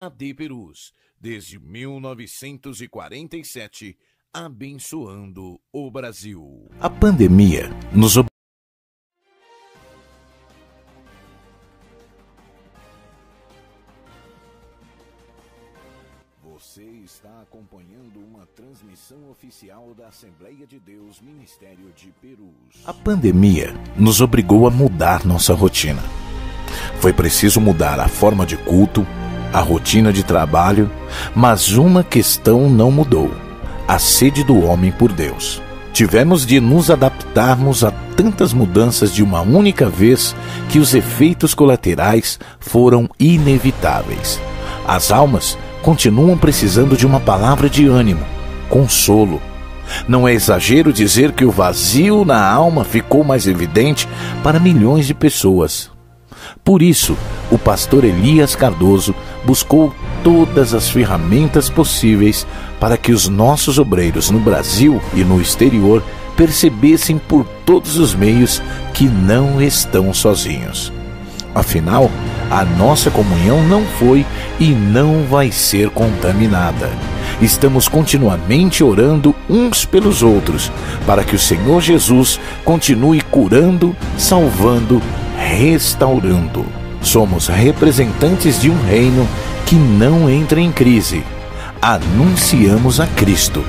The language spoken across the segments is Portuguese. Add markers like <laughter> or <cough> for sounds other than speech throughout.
AD Perus, desde 1947, abençoando o Brasil. A pandemia nos Você está acompanhando uma transmissão oficial da Assembleia de Deus Ministério de Perus. A pandemia nos obrigou a mudar nossa rotina. Foi preciso mudar a forma de culto, a rotina de trabalho, mas uma questão não mudou: a sede do homem por Deus. Tivemos de nos adaptarmos a tantas mudanças de uma única vez que os efeitos colaterais foram inevitáveis. As almas continuam precisando de uma palavra de ânimo, consolo. Não é exagero dizer que o vazio na alma ficou mais evidente para milhões de pessoas. Por isso, o pastor Elias Cardoso buscou todas as ferramentas possíveis para que os nossos obreiros no Brasil e no exterior percebessem por todos os meios que não estão sozinhos. Afinal, a nossa comunhão não foi e não vai ser contaminada. Estamos continuamente orando uns pelos outros, para que o Senhor Jesus continue curando, salvando restaurando. Somos representantes de um reino que não entra em crise. Anunciamos a Cristo.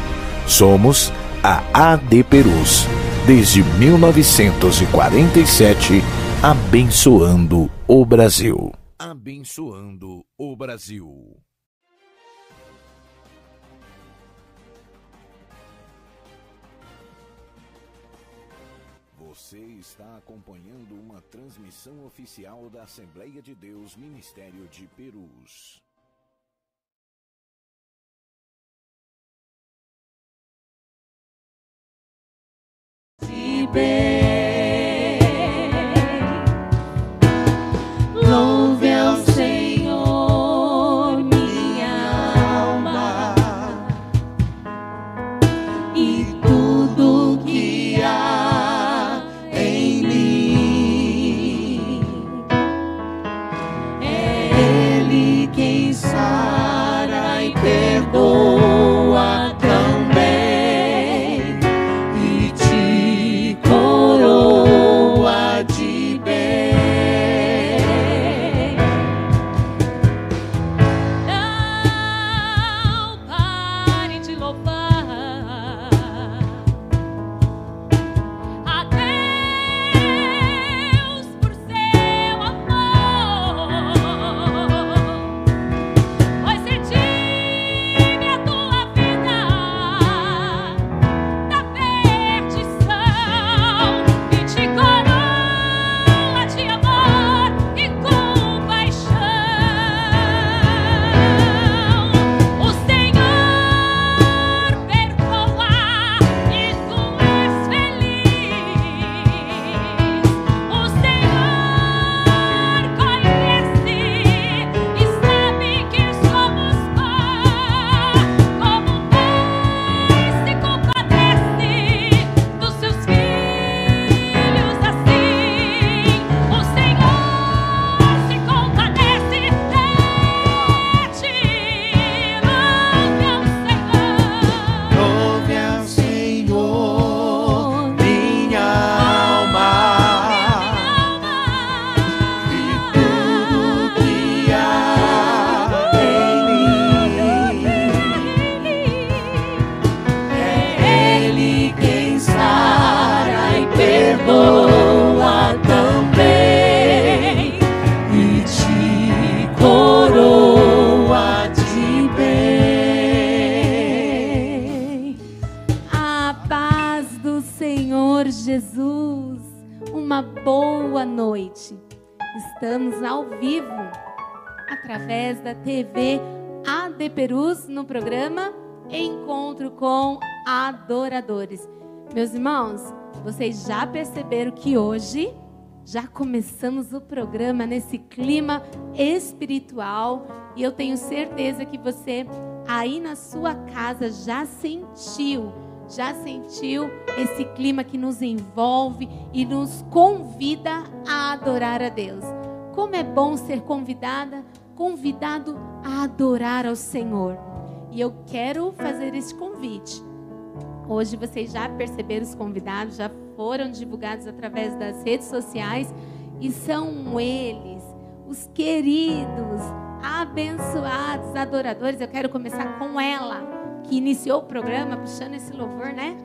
Somos a AD Perus, desde 1947, abençoando o Brasil. Abençoando o Brasil. Você está acompanhando uma transmissão oficial da Assembleia de Deus Ministério de Perus. Se bem, TV AD Perus no programa Encontro com Adoradores. Meus irmãos, vocês já perceberam que hoje já começamos o programa nesse clima espiritual e eu tenho certeza que você aí na sua casa já sentiu, já sentiu esse clima que nos envolve e nos convida a adorar a Deus. Como é bom ser convidada, convidado a adorar ao Senhor. E eu quero fazer esse convite. Hoje vocês já perceberam os convidados, já foram divulgados através das redes sociais e são eles, os queridos, abençoados adoradores. Eu quero começar com ela, que iniciou o programa puxando esse louvor, né?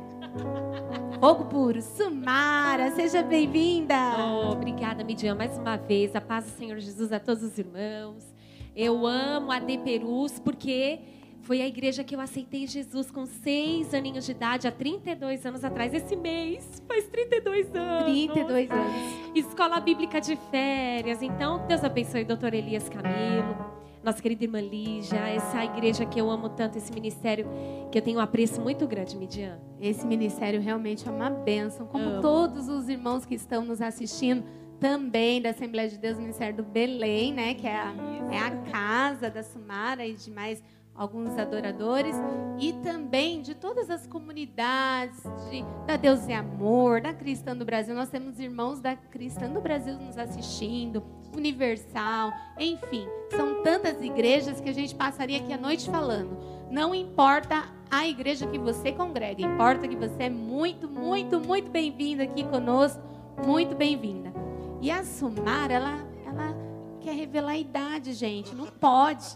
<laughs> Fogo puro. Sumara, seja bem-vinda. Oh, obrigada, Midian, mais uma vez. A paz do Senhor Jesus a todos os irmãos. Eu amo a De Perus porque foi a igreja que eu aceitei Jesus com seis aninhos de idade, há 32 anos atrás. Esse mês faz 32 anos. 32 anos. Escola Bíblica de Férias. Então, Deus abençoe o doutor Elias Camilo, nossa querida irmã Lígia, essa igreja que eu amo tanto, esse ministério que eu tenho um apreço muito grande, Midian. Esse ministério realmente é uma bênção, como amo. todos os irmãos que estão nos assistindo também da Assembleia de Deus, Ministério do Belém, né, que é a, é a casa da Sumara e de mais alguns adoradores e também de todas as comunidades de, da Deus é Amor, da Cristã do Brasil. Nós temos irmãos da Cristã do Brasil nos assistindo, Universal, enfim, são tantas igrejas que a gente passaria aqui a noite falando. Não importa a igreja que você congrega, importa que você é muito, muito, muito bem-vinda aqui conosco, muito bem-vinda. E a Sumar, ela, ela quer revelar a idade, gente. Não pode.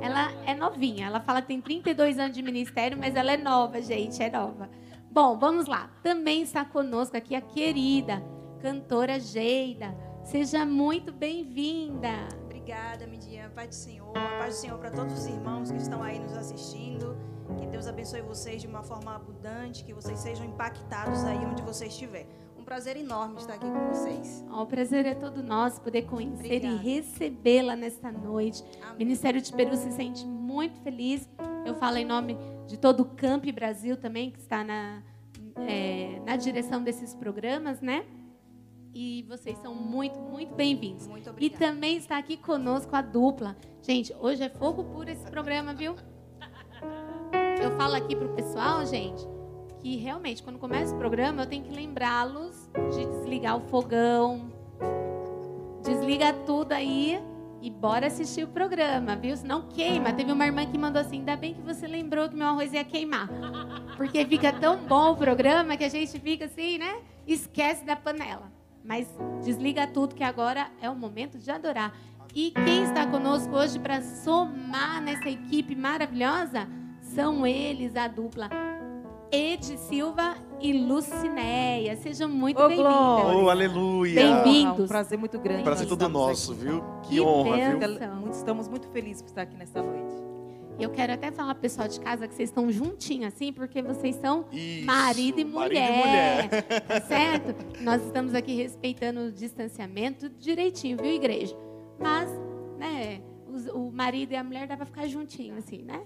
Ela é novinha. Ela fala que tem 32 anos de ministério, mas ela é nova, gente. É nova. Bom, vamos lá. Também está conosco aqui a querida cantora Geida. Seja muito bem-vinda. Obrigada, Midian. Paz do Senhor. Paz do Senhor para todos os irmãos que estão aí nos assistindo. Que Deus abençoe vocês de uma forma abundante, que vocês sejam impactados aí onde você estiver um prazer enorme estar aqui com vocês. Oh, o prazer é todo nosso poder conhecer Obrigada. e recebê-la nesta noite. Amém. O Ministério de Peru se sente muito feliz. Eu falo em nome de todo o Camp Brasil também, que está na, é, na direção desses programas, né? E vocês são muito, muito bem-vindos. Muito obrigada. E também está aqui conosco a dupla. Gente, hoje é fogo puro esse programa, viu? Eu falo aqui pro pessoal, gente, que realmente, quando começa o programa, eu tenho que lembrá-los de desligar o fogão. Desliga tudo aí e bora assistir o programa, viu? Senão queima. Teve uma irmã que mandou assim: ainda bem que você lembrou que meu arroz ia queimar. Porque fica tão bom o programa que a gente fica assim, né? Esquece da panela. Mas desliga tudo que agora é o momento de adorar. E quem está conosco hoje para somar nessa equipe maravilhosa são eles, a dupla Ed Silva e Lucinéia. Sejam muito oh, bem-vindas. Oh, aleluia. Bem-vindos. É um prazer muito grande. Prazer todo nosso, aqui. viu? Que, que honra, bênção. viu? Estamos muito felizes por estar aqui nesta noite. Eu quero até falar pro pessoal de casa que vocês estão juntinhos assim, porque vocês são Isso, marido e mulher. Marido e mulher. <laughs> Tá certo? Nós estamos aqui respeitando o distanciamento direitinho, viu, igreja? Mas, né, o marido e a mulher dá para ficar juntinho assim, né?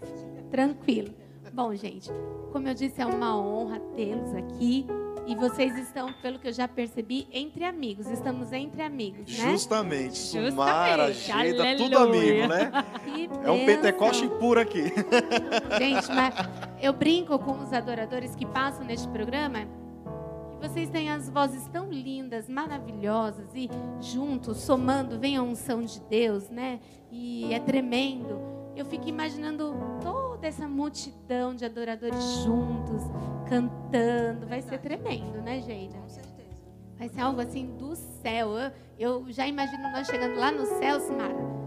Tranquilo. Bom, gente, como eu disse, é uma honra tê-los aqui. E vocês estão, pelo que eu já percebi, entre amigos. Estamos entre amigos, né? Justamente. Sumara, Geda, tudo amigo, né? Que é um pentecoste puro aqui. <laughs> Gente, mas eu brinco com os adoradores que passam neste programa que vocês têm as vozes tão lindas, maravilhosas e juntos, somando, vem a unção de Deus, né? E é tremendo. Eu fico imaginando toda essa multidão de adoradores juntos, cantando. Vai ser tremendo, né, Geida? Com certeza. Vai ser algo assim do céu. Eu, eu já imagino nós chegando lá no céu, Simara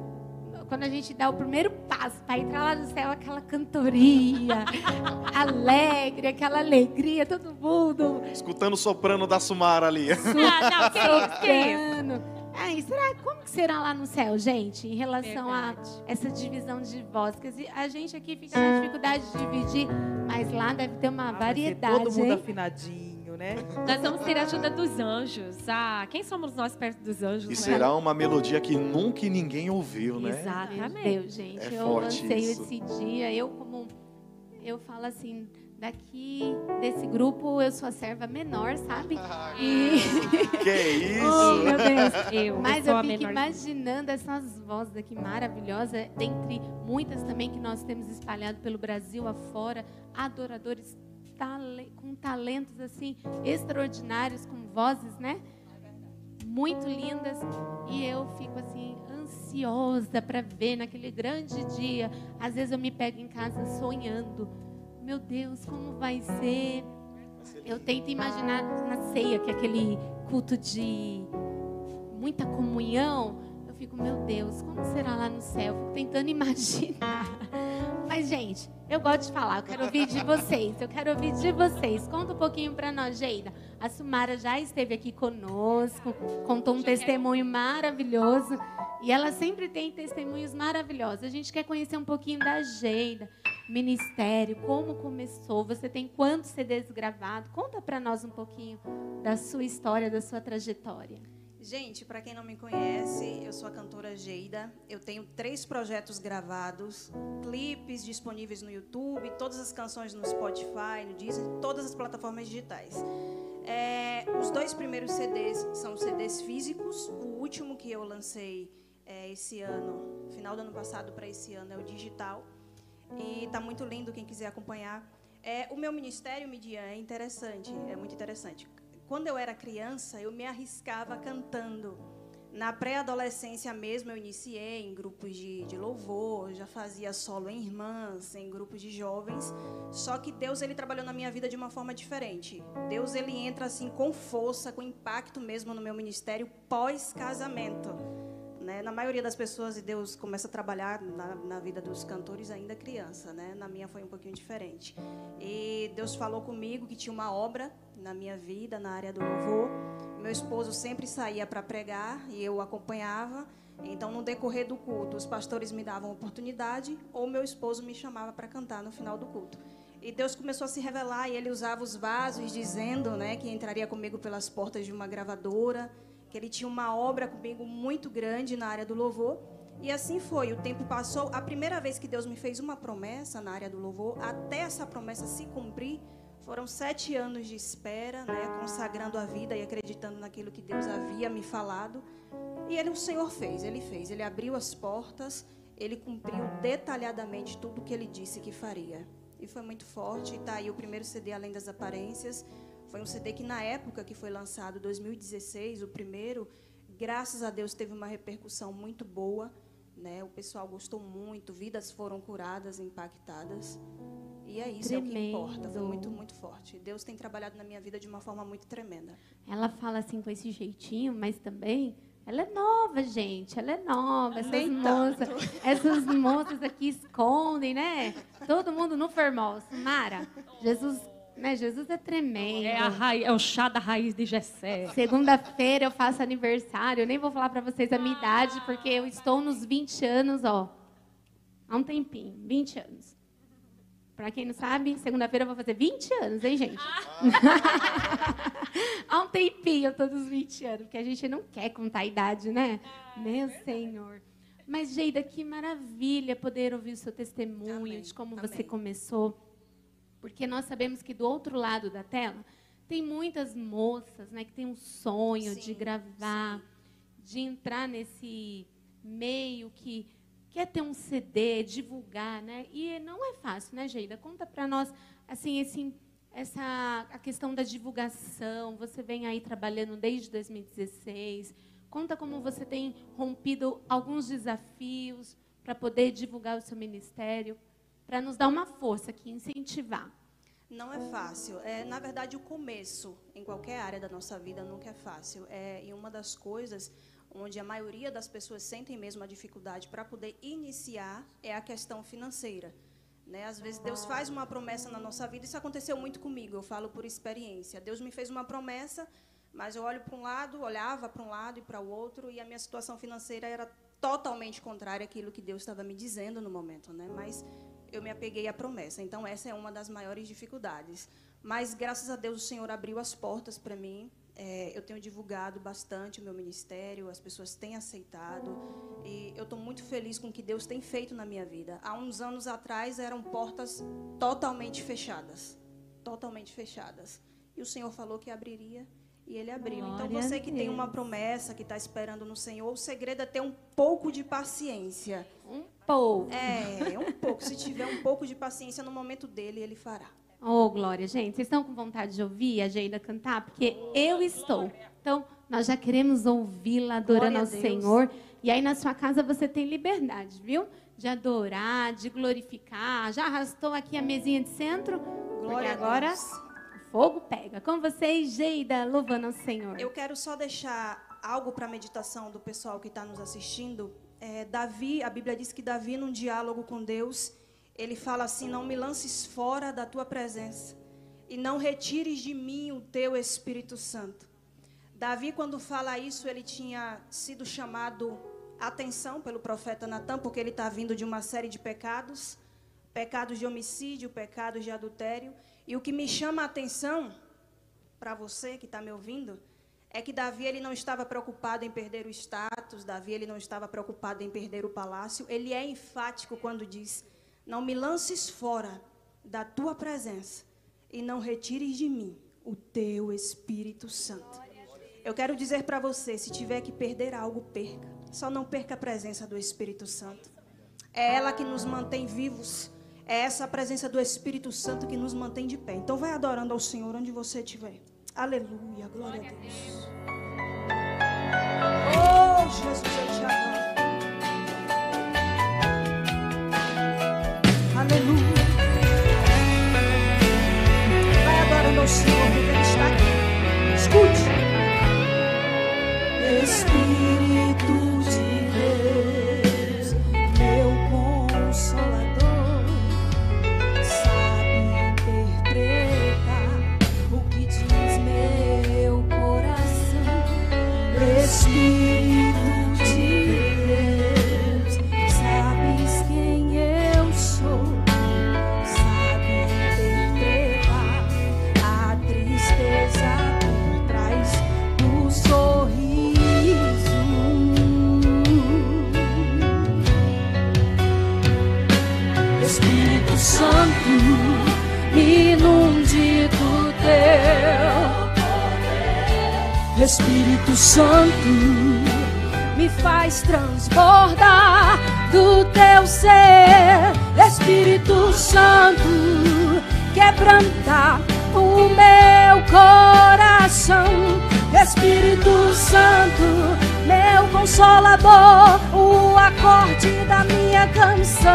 quando a gente dá o primeiro passo para entrar lá no céu, aquela cantoria <laughs> alegre, aquela alegria, todo mundo. Escutando o soprano da Sumara ali. Ah, não, que que isso. Aí, será, como que será lá no céu, gente, em relação Verdade. a essa divisão de vozes? A gente aqui fica na dificuldade de dividir, mas lá deve ter uma ah, variedade. Todo mundo hein? afinadinho, né? Nós vamos ter a ajuda dos anjos. Ah, quem somos nós perto dos anjos? E será é? uma melodia que nunca ninguém ouviu, né? Exatamente. Meu Deus, gente, é eu anseio isso. esse dia. Eu, como eu falo assim, daqui desse grupo eu sou a serva menor, sabe? <laughs> E... Que <laughs> isso? oh, meu Deus. Eu, Mas eu, eu fico imaginando essas vozes aqui maravilhosas, dentre muitas também que nós temos espalhado pelo Brasil afora, adoradores com talentos assim extraordinários, com vozes, né? muito lindas e eu fico assim ansiosa para ver naquele grande dia. Às vezes eu me pego em casa sonhando. Meu Deus, como vai ser? Eu tento imaginar na ceia que é aquele culto de muita comunhão. Eu fico, meu Deus, como será lá no céu? Fico tentando <laughs> imaginar. Mas, gente, eu gosto de falar, eu quero ouvir de vocês, eu quero ouvir de vocês. Conta um pouquinho para nós, Geida. A Sumara já esteve aqui conosco, contou um testemunho maravilhoso. E ela sempre tem testemunhos maravilhosos. A gente quer conhecer um pouquinho da Geida, ministério, como começou. Você tem quantos CDs gravados? Conta para nós um pouquinho da sua história, da sua trajetória. Gente, para quem não me conhece, eu sou a cantora Geida. Eu tenho três projetos gravados, clipes disponíveis no YouTube, todas as canções no Spotify, no Disney, todas as plataformas digitais. É, os dois primeiros CDs são CDs físicos. O último que eu lancei é, esse ano, final do ano passado para esse ano, é o digital. E está muito lindo quem quiser acompanhar. É, o meu ministério Midian é interessante, é muito interessante quando eu era criança, eu me arriscava cantando. Na pré-adolescência mesmo, eu iniciei em grupos de, de louvor, já fazia solo em irmãs, em grupos de jovens. Só que Deus ele trabalhou na minha vida de uma forma diferente. Deus ele entra assim com força, com impacto mesmo no meu ministério pós-casamento. Né? Na maioria das pessoas, Deus começa a trabalhar na, na, vida dos cantores ainda criança. Né? Na minha foi um pouquinho diferente. E Deus falou comigo que tinha uma obra na minha vida, na área do louvor. Meu esposo sempre saía para pregar e eu acompanhava. Então, no decorrer do culto, os pastores me davam oportunidade ou meu esposo me chamava para cantar no final do culto. E Deus começou a se revelar e ele usava os vasos, dizendo né, que entraria comigo pelas portas de uma gravadora que ele tinha uma obra comigo muito grande na área do louvor. E assim foi, o tempo passou. A primeira vez que Deus me fez uma promessa na área do louvor, até essa promessa se cumprir, foram sete anos de espera, né, consagrando a vida e acreditando naquilo que Deus havia me falado. E ele, o Senhor fez, ele fez. Ele abriu as portas, ele cumpriu detalhadamente tudo o que ele disse que faria. E foi muito forte. Está aí o primeiro CD Além das Aparências. Foi um CD que, na época que foi lançado, 2016, o primeiro, graças a Deus, teve uma repercussão muito boa. Né? O pessoal gostou muito, vidas foram curadas, impactadas. E é isso, Tremendo. é o que importa. Foi muito, muito forte. Deus tem trabalhado na minha vida de uma forma muito tremenda. Ela fala assim com esse jeitinho, mas também ela é nova, gente. Ela é nova. Essas moças, essas moças aqui escondem, né? Todo mundo no Formoso. Mara, Jesus né? Jesus é tremendo. É, raiz, é, o chá da raiz de Jessé. Segunda-feira eu faço aniversário. Eu nem vou falar para vocês a minha idade, porque eu estou nos 20 anos, ó. Há um tempinho, 20 anos. Para quem não sabe, segunda-feira eu vou fazer 20 anos, hein, gente? <laughs> Há um tempinho eu estou nos 20 anos, porque a gente não quer contar a idade, né? Meu Senhor. Mas, Geida, que maravilha poder ouvir o seu testemunho Amém. de como Amém. você começou porque nós sabemos que do outro lado da tela tem muitas moças né, que têm um sonho sim, de gravar, sim. de entrar nesse meio que quer ter um CD, divulgar, né? E não é fácil, né, Geida? Conta para nós assim esse essa a questão da divulgação. Você vem aí trabalhando desde 2016. Conta como você tem rompido alguns desafios para poder divulgar o seu ministério para nos dar uma força aqui, incentivar. Não é fácil. É, na verdade, o começo em qualquer área da nossa vida nunca é fácil. É, e uma das coisas onde a maioria das pessoas sentem mesmo a dificuldade para poder iniciar é a questão financeira. Né? Às vezes Deus faz uma promessa na nossa vida, isso aconteceu muito comigo, eu falo por experiência. Deus me fez uma promessa, mas eu olho para um lado, olhava para um lado e para o outro, e a minha situação financeira era totalmente contrária àquilo que Deus estava me dizendo no momento. Né? Mas eu me apeguei à promessa. Então, essa é uma das maiores dificuldades. Mas, graças a Deus, o Senhor abriu as portas para mim. É, eu tenho divulgado bastante o meu ministério, as pessoas têm aceitado. E eu estou muito feliz com o que Deus tem feito na minha vida. Há uns anos atrás, eram portas totalmente fechadas totalmente fechadas. E o Senhor falou que abriria e ele abriu. Então, Glória então, você que tem uma promessa, que está esperando no Senhor, o segredo é ter um pouco de paciência. Um pouco. É, um pouco. Se tiver um pouco de paciência no momento dele, ele fará. Oh, glória, gente. Vocês estão com vontade de ouvir a Geida cantar? Porque eu estou. Então, nós já queremos ouvi-la adorando ao Senhor. E aí, na sua casa, você tem liberdade, viu? De adorar, de glorificar. Já arrastou aqui a mesinha de centro? Glória agora o fogo pega. Com vocês, Geida, louvando ao Senhor. Eu quero só deixar algo para a meditação do pessoal que está nos assistindo. É, Davi, a Bíblia diz que Davi, num diálogo com Deus, ele fala assim: Não me lances fora da tua presença e não retires de mim o teu Espírito Santo. Davi, quando fala isso, ele tinha sido chamado atenção pelo profeta Natan, porque ele está vindo de uma série de pecados pecados de homicídio, pecados de adultério. E o que me chama a atenção para você que está me ouvindo é que Davi ele não estava preocupado em perder o status, Davi ele não estava preocupado em perder o palácio. Ele é enfático quando diz: não me lances fora da tua presença e não retires de mim o teu Espírito Santo. Eu quero dizer para você: se tiver que perder algo, perca. Só não perca a presença do Espírito Santo. É ela que nos mantém vivos. É essa presença do Espírito Santo que nos mantém de pé. Então vai adorando ao Senhor onde você estiver. Aleluia, glória a Deus. Oh, Jesus, eu te adoro. Espírito Santo, me faz transbordar do teu ser. Espírito Santo, quebranta o meu coração. Espírito Santo, meu consolador, o acorde da minha canção.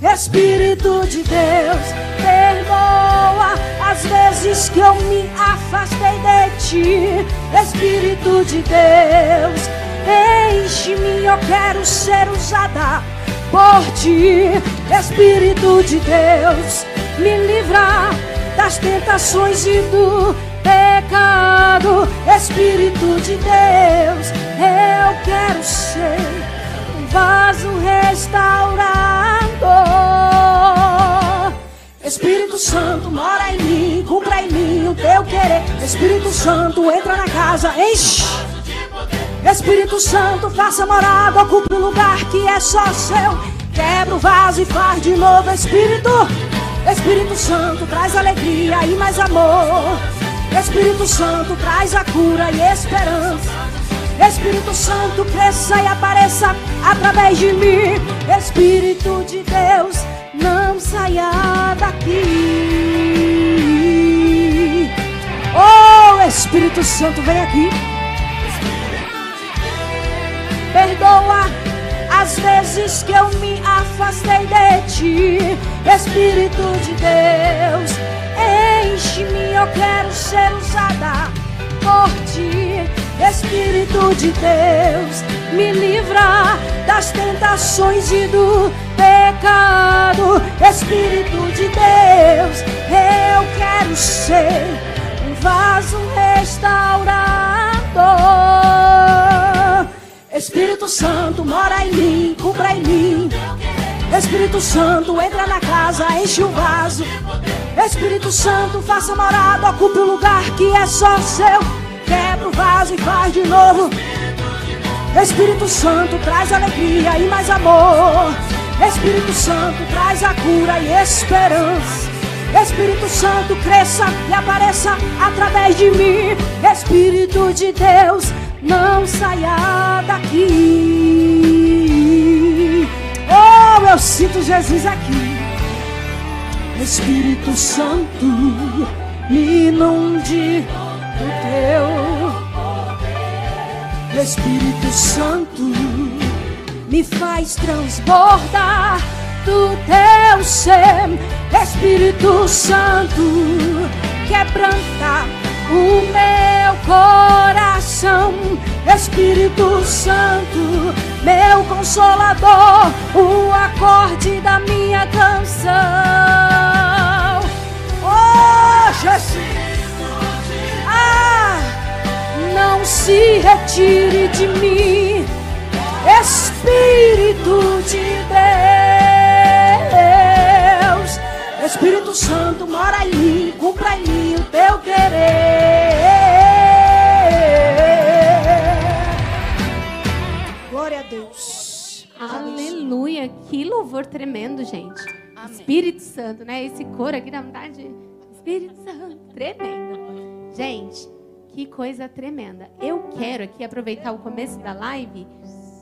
Espírito de Deus, perdoa as vezes que eu me afastei de ti. Espírito de Deus, enche-me, eu quero ser usada por ti. Espírito de Deus, me livra das tentações e do pecado. Espírito de Deus, eu quero ser um vaso restaurador. Espírito Santo, mora em mim, cumpra em mim o teu querer. Espírito Santo, entra na casa, enche. Espírito Santo, faça morada, ocupe o lugar que é só seu. Quebra o vaso e faz de novo, Espírito. Espírito Santo, traz alegria e mais amor. Espírito Santo, traz a cura e esperança. Espírito Santo, cresça e apareça através de mim. Espírito de Deus, não saia daqui. Oh, Espírito Santo, vem aqui. Perdoa as vezes que eu me afastei de ti. Espírito de Deus, enche-me, eu quero ser usada por ti. Espírito de Deus, me livra das tentações e do pecado. Espírito de Deus, eu quero ser um vaso restaurador. Espírito Santo, mora em mim, cumpra em mim. Espírito Santo, entra na casa, enche o vaso. Espírito Santo, faça morada, ocupe o lugar que é só seu. Quebra o vaso e faz de novo. Espírito Santo, traz alegria e mais amor. Espírito Santo, traz a cura e esperança. Espírito Santo, cresça e apareça através de mim. Espírito de Deus, não saia daqui. Oh, eu sinto Jesus aqui. Espírito Santo, me inunde o teu Espírito Santo, me faz transbordar do teu ser, Espírito Santo, quebranta o meu coração, Espírito Santo, meu consolador, o acorde da minha canção. Oh, Jesus! Não se retire de mim, Espírito de Deus. Espírito Santo, mora em mim, cumpra em mim o teu querer. Glória a Deus. Aleluia, que louvor tremendo, gente. Amém. Espírito Santo, né? Esse coro aqui dá vontade. Espírito Santo, tremendo. Gente, que coisa tremenda. Eu quero aqui aproveitar o começo da live,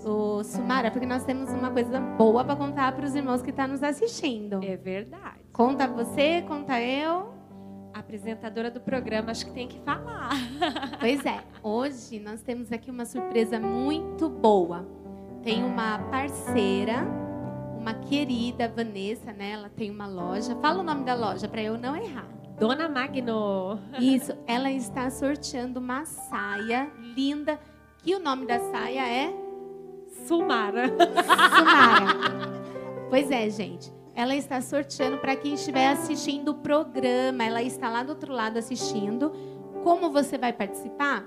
o Sumara, porque nós temos uma coisa boa para contar para os irmãos que estão tá nos assistindo. É verdade. Conta você, conta eu. A apresentadora do programa, acho que tem que falar. <laughs> Pois é, hoje nós temos aqui uma surpresa muito boa. Tem uma parceira, uma querida Vanessa, né? Ela tem uma loja. Fala o nome da loja para eu não errar. Dona Magno. Isso, ela está sorteando uma saia linda, que o nome da saia é Sumara. Sumara. <laughs> Pois é, gente. Ela está sorteando para quem estiver assistindo o programa. Ela está lá do outro lado assistindo. Como você vai participar?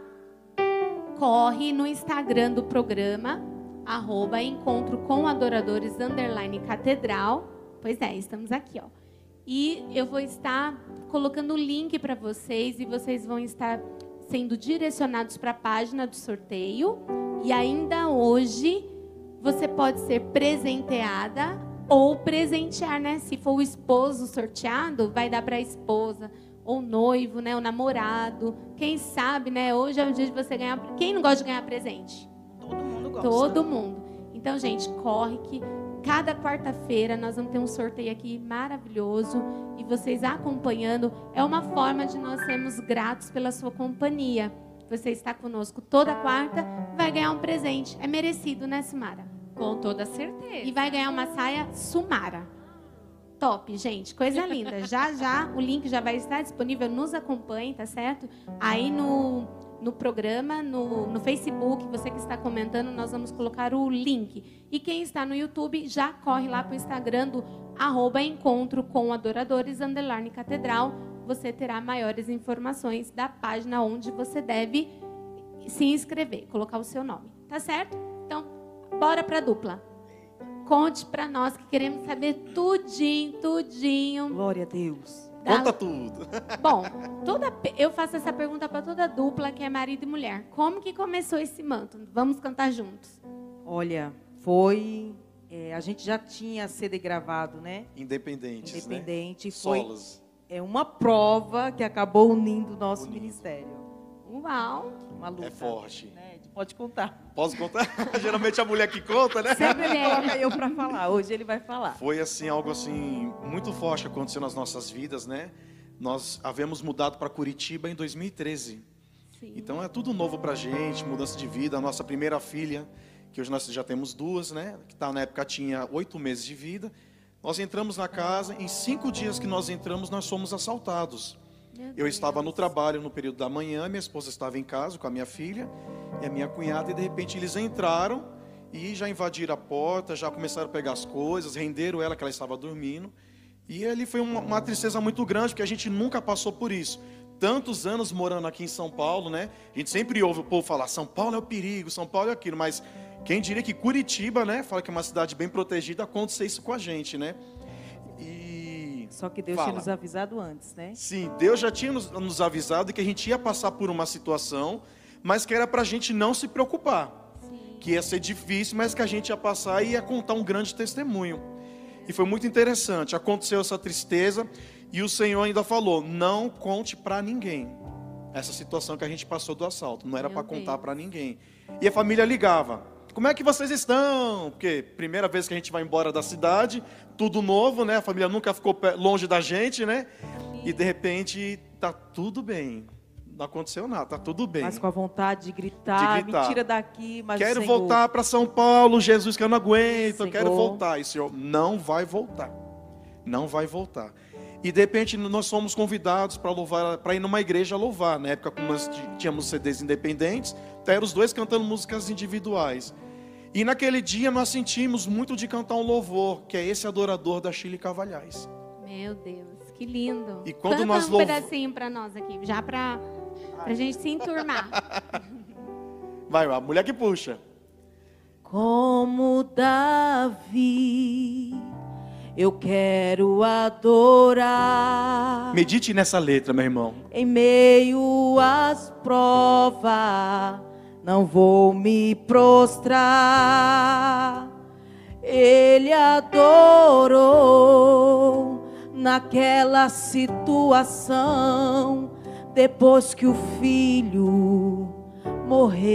Corre no Instagram do programa, arroba encontro com adoradores underline catedral. Pois é, estamos aqui, ó. E eu vou estar colocando o link para vocês e vocês vão estar sendo direcionados para a página do sorteio. E ainda hoje você pode ser presenteada ou presentear, né? Se for o esposo sorteado, vai dar para a esposa ou noivo, né? O namorado. Quem sabe, né? Hoje é o dia de você ganhar. Quem não gosta de ganhar presente? Todo mundo gosta. Todo mundo. Então, gente, corre que Cada quarta-feira nós vamos ter um sorteio aqui maravilhoso e vocês acompanhando é uma forma de nós sermos gratos pela sua companhia. Você está conosco toda quarta, vai ganhar um presente. É merecido, né, Sumara? Com toda certeza. E vai ganhar uma saia Sumara. Top, gente, coisa linda. Já já o link já vai estar disponível. Nos acompanhe, tá certo? Aí no no programa, no, no Facebook, você que está comentando, nós vamos colocar o link. E quem está no YouTube, já corre lá para o Instagram do arroba encontro com adoradores, underline catedral. Você terá maiores informações da página onde você deve se inscrever, colocar o seu nome. Tá certo? Então, bora para a dupla. Conte para nós que queremos saber tudinho, tudinho. Glória a Deus. Conta tudo. <laughs> Bom, toda, eu faço essa pergunta para toda dupla que é marido e mulher. Como que começou esse manto? Vamos cantar juntos. Olha, foi. É, a gente já tinha CD gravado, né? Independentes. Né? Independente. Né? Foi, Solos. É uma prova que acabou unindo o nosso unindo. ministério. Uau! Uma luta. É forte. Né? Pode contar. Posso contar? <laughs> Geralmente a mulher que conta, né? Sempre <laughs> coloca eu para falar. Hoje ele vai falar. Foi assim algo assim muito forte que aconteceu nas nossas vidas, né? Nós havíamos mudado para Curitiba em 2013. Sim. Então é tudo novo para gente, mudança de vida. A nossa primeira filha, que hoje nós já temos duas, né? Que tá na época tinha oito meses de vida. Nós entramos na casa. Em cinco dias que nós entramos, nós fomos assaltados. Eu estava no trabalho no período da manhã, minha esposa estava em casa com a minha filha e a minha cunhada, e de repente eles entraram e já invadiram a porta, já começaram a pegar as coisas, renderam ela que ela estava dormindo. E ali foi uma, uma tristeza muito grande, porque a gente nunca passou por isso. Tantos anos morando aqui em São Paulo, né? A gente sempre ouve o povo falar: São Paulo é o perigo, São Paulo é aquilo, mas quem diria que Curitiba, né? Fala que é uma cidade bem protegida, aconteceu isso com a gente, né? Só que Deus Fala. tinha nos avisado antes, né? Sim, Deus já tinha nos, nos avisado que a gente ia passar por uma situação, mas que era para a gente não se preocupar. Sim. Que ia ser difícil, mas que a gente ia passar e ia contar um grande testemunho. E foi muito interessante. Aconteceu essa tristeza e o Senhor ainda falou: não conte para ninguém essa situação que a gente passou do assalto. Não era para contar para ninguém. E a família ligava: como é que vocês estão? Porque primeira vez que a gente vai embora da cidade, tudo novo, né? A família nunca ficou longe da gente, né? E de repente tá tudo bem. Não aconteceu nada, tá tudo bem. Mas com a vontade de gritar, de gritar. me tira daqui, mas Quero Senhor... voltar para São Paulo, Jesus, que eu não aguento, Senhor... eu quero voltar. E o Senhor não vai voltar. Não vai voltar. E de repente nós fomos convidados para louvar, para ir numa igreja louvar. Na época, como nós tínhamos CDs independentes, então eram os dois cantando músicas individuais. E naquele dia nós sentimos muito de cantar um louvor, que é esse adorador da Chile Cavalhais. Meu Deus, que lindo. E quando Canta nós um louv... pedacinho para nós aqui, já para a gente se enturmar. <laughs> Vai, a mulher que puxa. Como Davi eu quero adorar. Medite nessa letra, meu irmão. Em meio às provas, não vou me prostrar. Ele adorou naquela situação, depois que o filho morreu.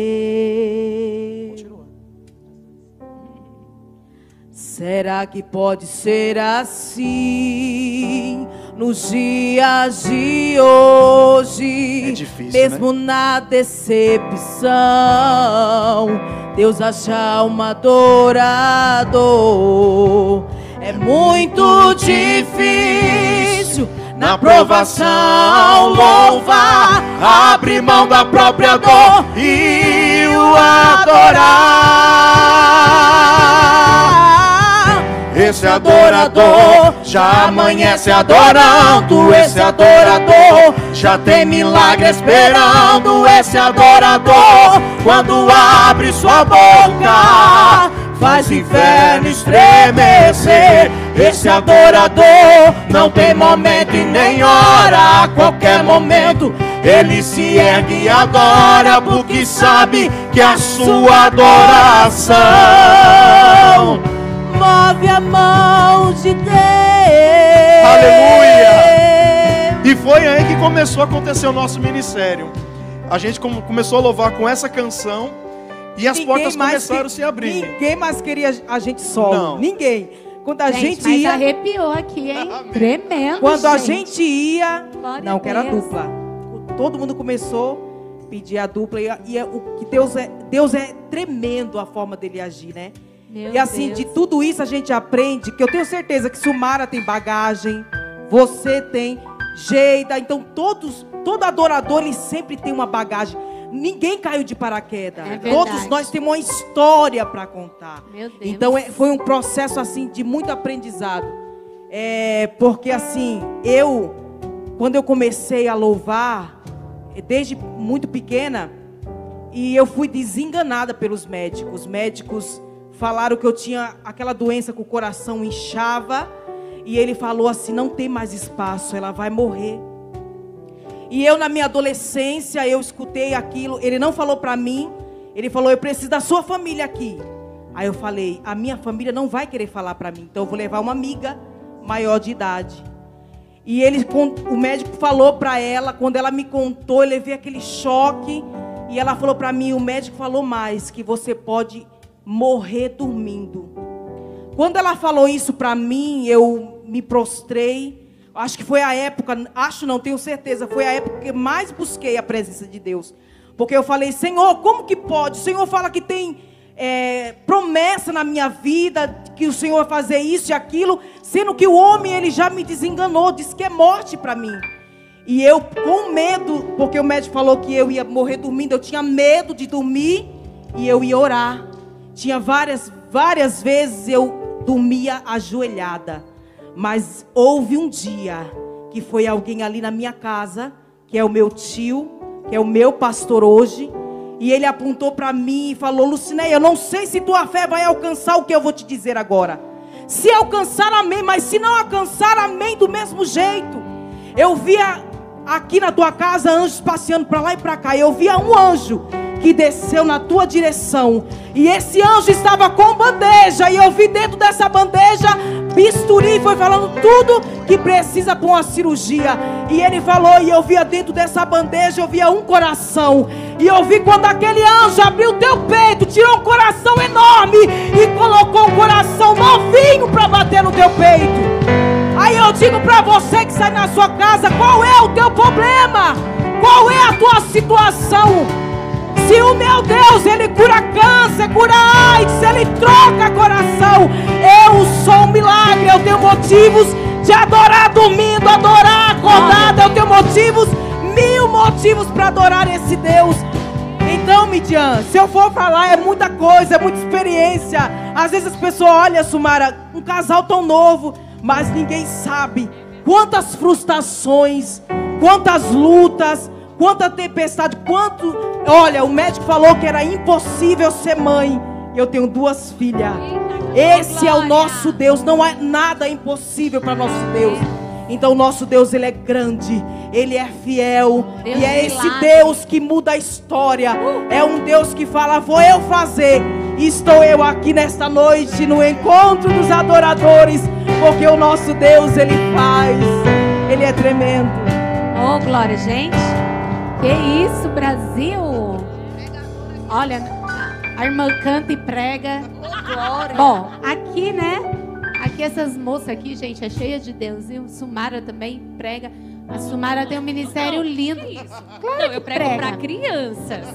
Será que pode ser assim nos dias de hoje? É difícil, mesmo né? na decepção, Deus achar um adorador. É muito difícil na provação louvar, abrir mão da própria dor e o adorar. Esse adorador já amanhece adorando. Esse adorador já tem milagre esperando. Esse adorador, quando abre sua boca, faz inferno estremecer. Esse adorador não tem momento e nem hora. A qualquer momento ele se ergue e adora, porque sabe que a sua adoração move a mão de Deus. Aleluia! E foi aí que começou a acontecer o nosso ministério. A gente começou a louvar com essa canção e as ninguém portas começaram a se abrir. Ninguém mais queria a gente solo. Não. Ninguém. Quando a gente, gente ia. arrepiou aqui, hein? Tremendo. Quando gente. a gente ia. Glória não, que era dupla. Todo mundo começou a pedir a dupla. E, e é o que Deus é, Deus é tremendo a forma dele agir, né? Meu e assim, Deus. de tudo isso a gente aprende que eu tenho certeza que Sumara tem bagagem, você tem, Geida, então todos, todo adorador ele sempre tem uma bagagem. Ninguém caiu de paraquedas. É Todos nós temos uma história para contar. Meu Deus. Então é, foi um processo assim de muito aprendizado. É, porque assim, eu quando eu comecei a louvar, desde muito pequena, e eu fui desenganada pelos médicos. Os médicos Falaram que eu tinha aquela doença que o coração inchava. E ele falou assim: não tem mais espaço, ela vai morrer. E eu, na minha adolescência, eu escutei aquilo. Ele não falou para mim. Ele falou: eu preciso da sua família aqui. Aí eu falei: a minha família não vai querer falar para mim. Então eu vou levar uma amiga maior de idade. E ele, o médico falou para ela, quando ela me contou, eu levei aquele choque. E ela falou para mim: o médico falou mais, que você pode morrer dormindo. Quando ela falou isso para mim, eu me prostrei. Acho que foi a época, acho não, tenho certeza, foi a época que mais busquei a presença de Deus. Porque eu falei, Senhor, como que pode? O Senhor fala que tem é, promessa na minha vida, que o Senhor vai fazer isso e aquilo, sendo que o homem ele já me desenganou, disse que é morte para mim. E eu com medo, porque o médico falou que eu ia morrer dormindo, eu tinha medo de dormir e eu ia orar. Tinha várias, várias vezes eu dormia ajoelhada. Mas houve um dia que foi alguém ali na minha casa, que é o meu tio, que é o meu pastor hoje, e ele apontou para mim e falou: Lucinéia, eu não sei se tua fé vai alcançar o que eu vou te dizer agora. Se alcançar, amém, mas se não alcançar, amém do mesmo jeito. Eu via aqui na tua casa anjos passeando para lá e para cá. Eu via um anjo que desceu na tua direção. E esse anjo estava com bandeja. E eu vi dentro dessa bandeja bisturi, foi falando tudo que precisa para uma cirurgia. E ele falou, e eu via dentro dessa bandeja, eu via um coração. E eu vi quando aquele anjo abriu o teu peito, tirou um coração enorme e colocou um coração novinho para bater no teu peito. Aí eu digo para você que sai na sua casa, qual é o teu problema? Qual é a tua situação? Se o meu Deus, ele cura câncer, cura AIDS, ele troca coração. Eu sou um milagre, eu tenho motivos de adorar dormindo, adorar acordado, eu tenho motivos, mil motivos para adorar esse Deus. Então, Midian, se eu for falar, é muita coisa, é muita experiência. Às vezes as pessoas olham, Sumara, um casal tão novo, mas ninguém sabe quantas frustrações, quantas lutas, quanta tempestade, quanto. Olha, o médico falou que era impossível ser mãe. Eu tenho duas filhas. Esse é o nosso Deus. Não há nada impossível para nosso Deus. Então, nosso Deus, Ele é grande, Ele é fiel, Deus e é esse Deus que muda a história. Uh. É um Deus que fala: Vou eu fazer. Estou eu aqui nesta noite no encontro dos adoradores, porque o nosso Deus, Ele faz, Ele é tremendo. Oh, glória, gente. Que isso, Brasil! Olha, a irmã canta e prega. Glória. Bom, aqui, né? Aqui essas moças aqui, gente, é cheia de Deus. E o Sumara também prega. A Sumara tem um ministério lindo. Claro não, eu prego para crianças.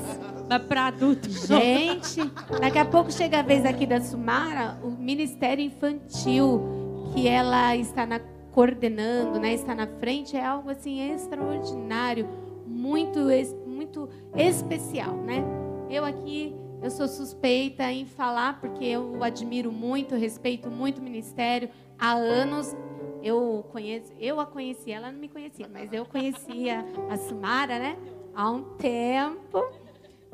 Mas para adultos. Gente, daqui a pouco chega a vez aqui da Sumara, o ministério infantil que ela está na, coordenando, né? Está na frente, é algo assim extraordinário muito, muito especial, né? Eu aqui, eu sou suspeita em falar porque eu admiro muito, respeito muito o ministério. Há anos eu conheço, eu a conheci, ela não me conhecia, mas eu conhecia a Sumara, né? Há um tempo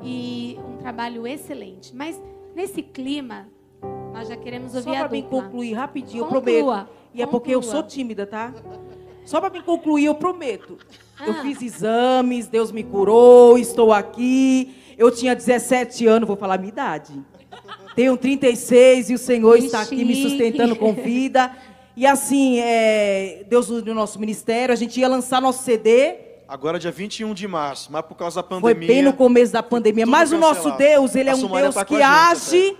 e um trabalho excelente. Mas nesse clima, nós já queremos ouvir Só a dupla. Só para concluir rapidinho, Conclua. eu prometo. E é porque eu sou tímida, tá? Só para me concluir, eu prometo. Ah. Eu fiz exames, Deus me curou, estou aqui. Eu tinha 17 anos, vou falar a minha idade. Tenho 36 e o Senhor que está chique. aqui me sustentando com vida. E assim, é, Deus no nosso ministério, a gente ia lançar nosso CD. Agora dia 21 de março, mas por causa da pandemia. Foi bem no começo da pandemia. Mas o nosso Deus, ele é um Deus tá que age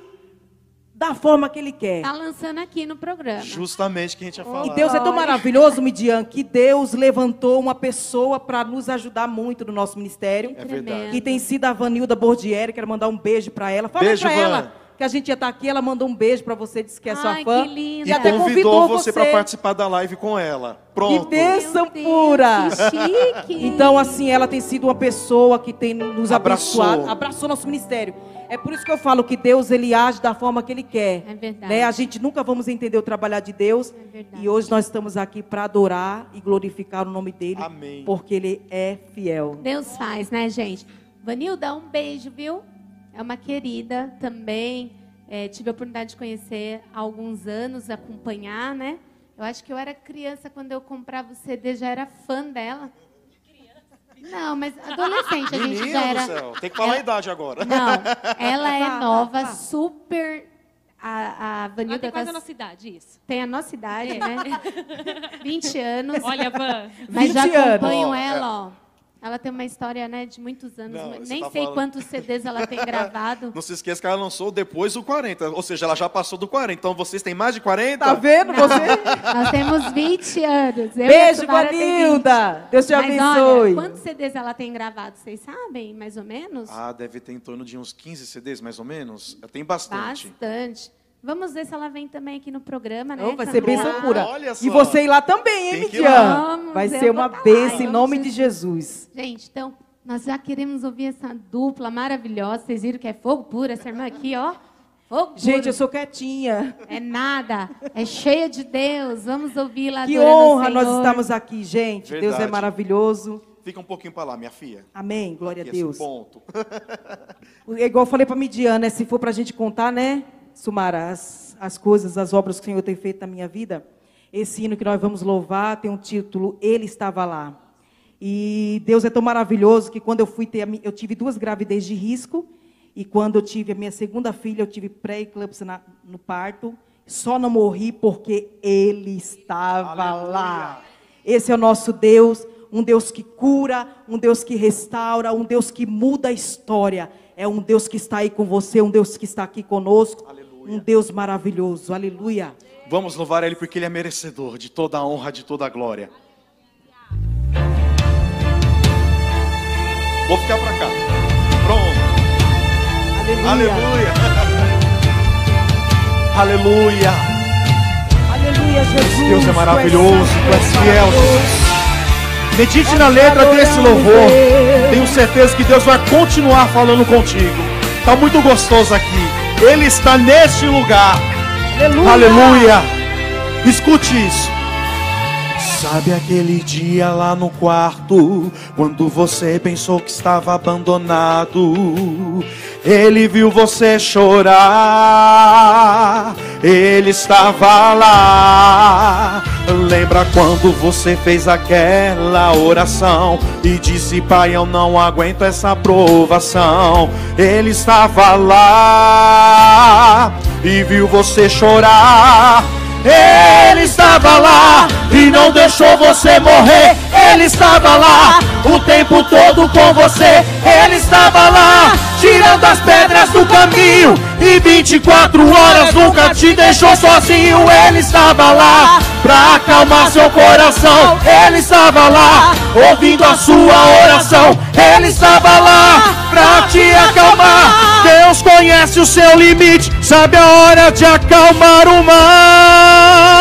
da forma que ele quer. Está lançando aqui no programa. Justamente que a gente ia falar. E Deus é tão maravilhoso, Midian, que Deus levantou uma pessoa para nos ajudar muito no nosso ministério. É verdade. Que tem sido a Vanilda Bordieri, quero mandar um beijo para ela. Fala beijo, para ela que a gente ia estar tá aqui, ela mandou um beijo para você, disse que é sua Ai, fã. Que linda. E até convidou você, você. para participar da live com ela. Pronto. Que bênção pura. Que chique. Então, assim, ela tem sido uma pessoa que tem nos abraçou. abençoado, abraçou nosso ministério. É por isso que eu falo que Deus ele age da forma que ele quer. É verdade. Né? A gente nunca vamos entender o trabalhar de Deus. É. E hoje nós estamos aqui para adorar e glorificar o nome dele. Amém. Porque ele é fiel. Deus faz, né, gente? Vanilda, um beijo, viu? É uma querida também. É, tive a oportunidade de conhecer há alguns anos, acompanhar, né? Eu acho que eu era criança quando eu comprava o CD, já era fã dela. Não, mas adolescente a gente Menino já era. Do céu. Tem que falar ela... a idade agora. Não, ela é nova, super. A, a Vanilda tem quase tá... a nossa idade, isso. Tem a nossa idade, é. né? <laughs> 20 anos. Olha, Van. Mas já acompanho ela, ó. Ela tem uma história né, de muitos anos. Não, Nem tá sei falando... quantos CDs ela tem <laughs> gravado. Não se esqueça que ela lançou depois do 40. Ou seja, ela já passou do 40. Então vocês têm mais de 40? Tá vendo Não, você? <laughs> Nós temos 20 anos. Eu Beijo, Vanilda. Deus te Mas, abençoe. Olha, quantos CDs ela tem gravado? Vocês sabem, mais ou menos? Ah, deve ter em torno de uns 15 CDs, mais ou menos. Tem bastante. Bastante. Vamos ver se ela vem também aqui no programa, né? Oh, vai ser bênção pura. E você ir lá também, hein, Midian? Vai ser uma bênção em nome de Jesus. Gente, então, nós já queremos ouvir essa dupla maravilhosa. Vocês viram que é fogo puro essa irmã aqui, ó. Fogo Gente, puro. eu sou quietinha. É nada. É cheia de Deus. Vamos ouvir lá Que honra nós estamos aqui, gente. Verdade. Deus é maravilhoso. Fica um pouquinho para lá, minha filha. Amém. Glória aqui a Deus. ponto. <laughs> é igual eu falei para a Midiana, se for para a gente contar, né, Sumara, as, as coisas, as obras que o Senhor tem feito na minha vida, esse hino que nós vamos louvar tem um título, Ele Estava Lá. E Deus é tão maravilhoso que quando eu fui ter, eu tive duas gravidez de risco, e quando eu tive a minha segunda filha, eu tive pré-eclâmpsia no parto, Só não morri porque Ele estava Aleluia. lá. Esse é o nosso Deus, um Deus que cura, um Deus que restaura, um Deus que muda a história. É um Deus que está aí com você, um Deus que está aqui conosco. Aleluia. Um Deus maravilhoso. Aleluia. Vamos louvar Ele porque Ele é merecedor de toda a honra, de toda a glória. Vou ficar para cá. Pronto. Aleluia. Aleluia. <laughs> Aleluia. Aleluia, Jesus. Deus é maravilhoso, tu és fiel, Jesus. Medite na letra desse louvor. Tenho certeza que Deus vai continuar falando contigo. Está muito gostoso aqui. Ele está neste lugar. Aleluia. Aleluia. Escute isso. Sabe aquele dia lá no quarto, quando você pensou que estava abandonado? Ele viu você chorar, ele estava lá. Lembra quando você fez aquela oração e disse: Pai, eu não aguento essa provação. Ele estava lá e viu você chorar ele estava lá e não deixou você morrer. Ele estava lá o tempo todo com você. Ele estava lá tirando as pedras do caminho e 24 horas nunca te deixou sozinho. Ele estava lá para acalmar seu coração. Ele estava lá ouvindo a sua oração. Ele estava lá para te acalmar. Deus conhece o seu limite, sabe a hora de acalmar o mar.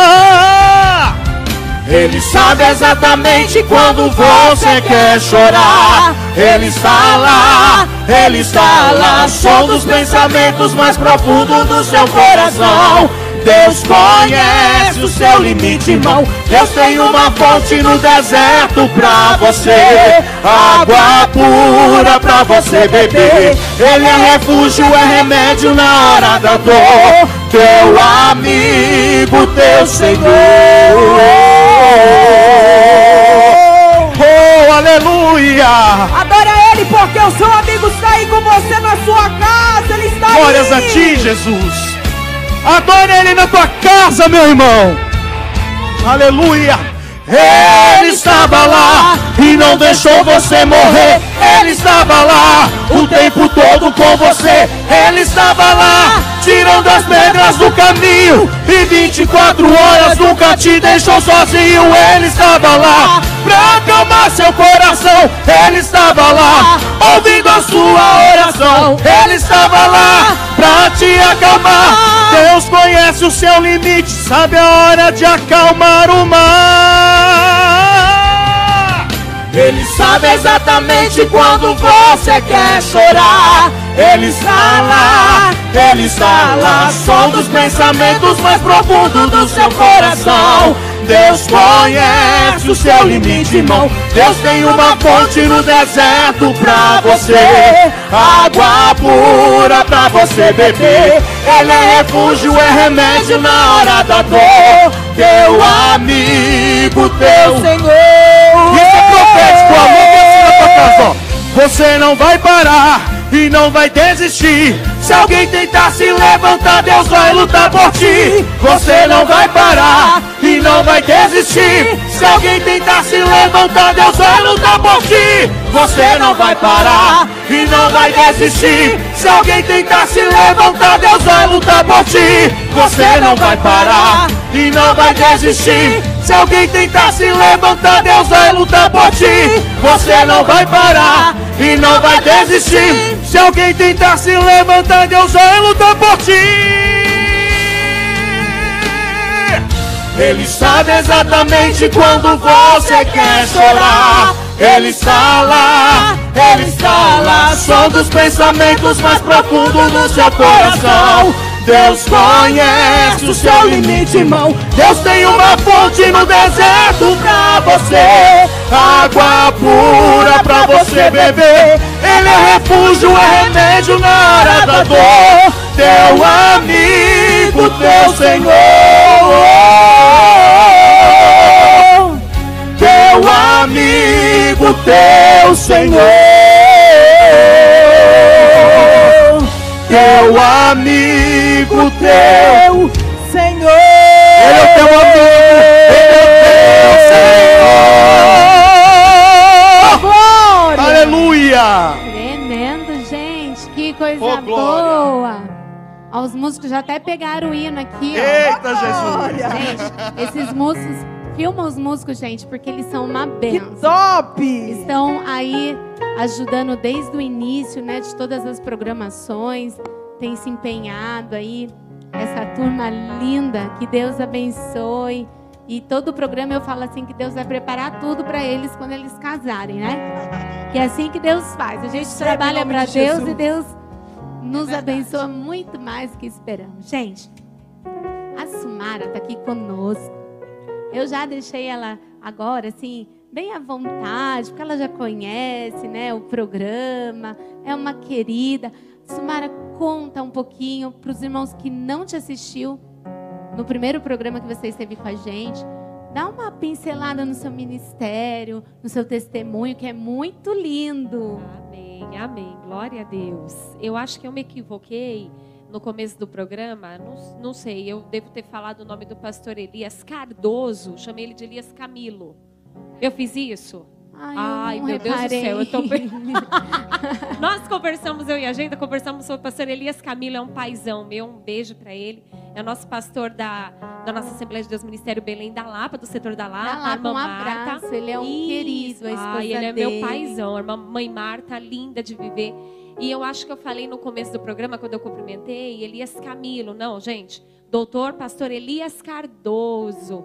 Ele sabe exatamente quando você quer chorar. Ele está lá, ele está lá. Som dos pensamentos mais profundos do seu coração. Deus conhece o seu limite, irmão. Deus tem uma fonte no deserto pra você, água pura pra você beber. Ele é refúgio, é remédio na hora da dor. Teu amigo, teu Senhor. Oh, aleluia! Adora Ele, porque o seu amigo está aí com você na sua casa. Ele está Glórias aí. a ti, Jesus. Adore Ele na tua casa, meu irmão. Aleluia. Ele estava lá e não deixou você morrer. Ele estava lá o tempo todo com você. Ele estava lá tirando as pedras do caminho. E 24 horas nunca te deixou sozinho. Ele estava lá pra acalmar seu coração. Ele estava lá ouvindo a sua oração. Ele estava lá pra te acalmar. Deus conhece o seu limite, sabe a hora de acalmar o mar. Ele sabe exatamente quando você quer chorar. Ele está lá, ele está lá. Som dos pensamentos mais profundos do seu coração. Deus conhece o seu limite, irmão. Deus tem uma fonte no deserto pra você, água pura pra você beber. Ele é refúgio, é remédio na hora da dor. Teu amigo, teu Senhor. Isso é profético, amor, você na tua casa, ó. Você não vai parar e não vai desistir. Se alguém tentar se levantar, Deus vai lutar por ti. Você não vai parar e não vai desistir. Se alguém tentar se levantar, Deus vai lutar por ti. Você não vai parar e não vai desistir. Se alguém tentar se levantar, Deus vai lutar por ti. Você não vai parar e não vai desistir. Se alguém tentar se levantar, Deus vai lutar por ti. Você não vai parar e não vai desistir. Se alguém tentar se levantar, Deus vai lutar por ti. Ele sabe exatamente quando você quer chorar. Ele está lá, ele está lá. Som dos pensamentos mais profundos do seu coração. Deus conhece o seu limite, irmão. Deus tem uma fonte no deserto pra você, água pura pra você beber. Ele é refúgio, é remédio na hora da dor. Teu amigo, teu Senhor. Teu amigo, teu Senhor teu amigo, teu Senhor. Senhor! Aleluia! Tremendo, gente. Que coisa oh, boa. Os músicos já até pegaram o hino aqui. Ó. Eita, Jesus! Gente, esses músicos. Filma os músicos, gente, porque eles são uma benção. Que top! Estão aí ajudando desde o início, né, de todas as programações. Tem se empenhado aí. Essa turma linda. Que Deus abençoe. E todo o programa eu falo assim que Deus vai preparar tudo para eles quando eles casarem, né? Que é assim que Deus faz. A gente Recebe trabalha para de Deus e Deus nos é abençoa muito mais do que esperamos. Gente, a Sumara está aqui conosco. Eu já deixei ela agora assim bem à vontade, porque ela já conhece, né, o programa. É uma querida. Sumara, conta um pouquinho para os irmãos que não te assistiu no primeiro programa que você esteve com a gente. Dá uma pincelada no seu ministério, no seu testemunho, que é muito lindo. Amém, amém. Glória a Deus. Eu acho que eu me equivoquei no começo do programa. Não, não sei, eu devo ter falado o nome do pastor Elias Cardoso. Chamei ele de Elias Camilo. Eu fiz isso? Ai, Ai meu reparei. Deus do céu, eu tô <laughs> Nós conversamos, eu e a agenda, conversamos sobre o pastor Elias Camilo, é um paizão meu, um beijo para ele. É o nosso pastor da, da nossa Assembleia de Deus Ministério Belém da Lapa, do setor da Lapa, da Lapa um abraço, Marta. ele é um Isso. querido, a esposa Ai, ele dele. é meu paizão, a irmã, mãe Marta, linda de viver. E eu acho que eu falei no começo do programa, quando eu cumprimentei, Elias Camilo. Não, gente, doutor pastor Elias Cardoso.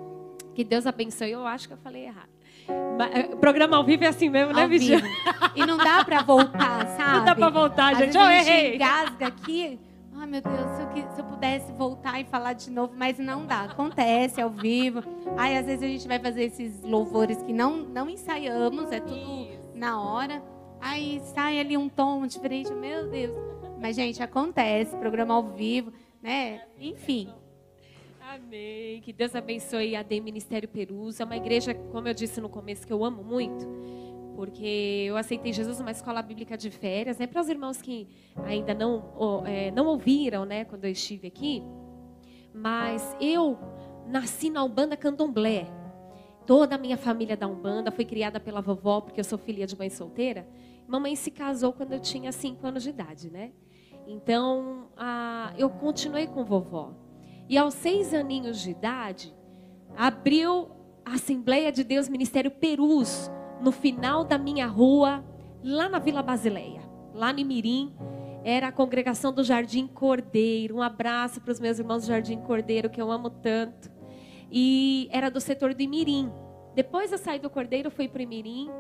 Que Deus abençoe. Eu acho que eu falei errado. O programa ao vivo é assim mesmo, né, Vigia? E não dá pra voltar, <laughs> sabe? Não dá pra voltar, Às gente. Vezes Eu errei. engasga aqui. Ai, meu Deus, se eu, se eu, pudesse voltar e falar de novo, mas não dá. Acontece ao vivo. Ai, às vezes a gente vai fazer esses louvores que não, não ensaiamos, é tudo Isso. na hora. Aí sai ali um tom diferente, meu Deus. Mas, gente, acontece, programa ao vivo, né? Enfim. Amém. Que Deus abençoe a D Ministério Perus. É uma igreja, como eu disse no começo, que eu amo muito. Porque eu aceitei Jesus numa escola bíblica de férias, né? Para os irmãos que ainda não, é, não ouviram, né? Quando eu estive aqui. Mas eu nasci na Umbanda Candomblé. Toda a minha família da Umbanda foi criada pela vovó, porque eu sou filha de mãe solteira. Mamãe se casou quando eu tinha cinco anos de idade, né? Então, a, eu continuei com vovó. E aos seis aninhos de idade, abriu a Assembleia de Deus Ministério Perus, no final da minha rua, lá na Vila Basileia, lá no Mirim. Era a congregação do Jardim Cordeiro. Um abraço para os meus irmãos do Jardim Cordeiro, que eu amo tanto. E era do setor do Imirim. Depois eu saí do Cordeiro, fui para o Imirim.